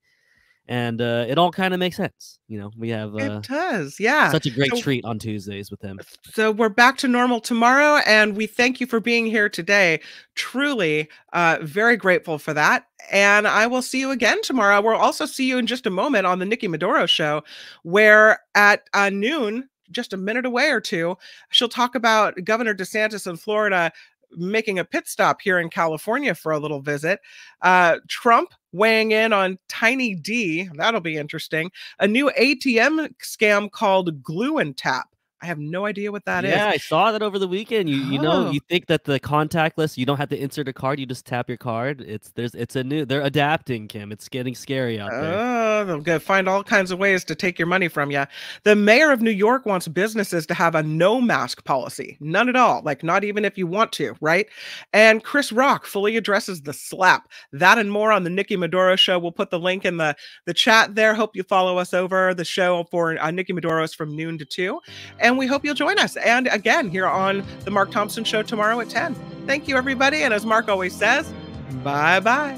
and uh, it all kind of makes sense. You know, we have uh, It does. Yeah. such a great So- treat on Tuesdays with him. So we're back to normal tomorrow, and we thank you for being here today. Truly, uh, very grateful for that. And I will see you again tomorrow. We'll also see you in just a moment on the Nikki Medoro show, where at uh, noon, just a minute away or two, she'll talk about Governor DeSantis in Florida making a pit stop here in California for a little visit. Uh, Trump weighing in on Tiny D. That'll be interesting. A new ATM scam called Glue and Tap. I have no idea what that is. yeah, I saw that over the weekend. You you know Oh. you think that the contactless, you don't have to insert a card, you just tap your card. It's there's it's a new they're adapting, Kim. It's getting scary out there. Oh, they'll go find all kinds of ways to take your money from you. The mayor of New York wants businesses to have a no mask policy. None at all. Like, not even if you want to, right? And Chris Rock fully addresses the slap. That and more on the Nikki Medoro show. We'll put the link in the, the chat there. Hope you follow us over the show for uh, Nikki Medoro's from noon to 2. And we hope you'll join us. And again, here on The Mark Thompson Show tomorrow at 10. Thank you, everybody. And as Mark always says, bye bye.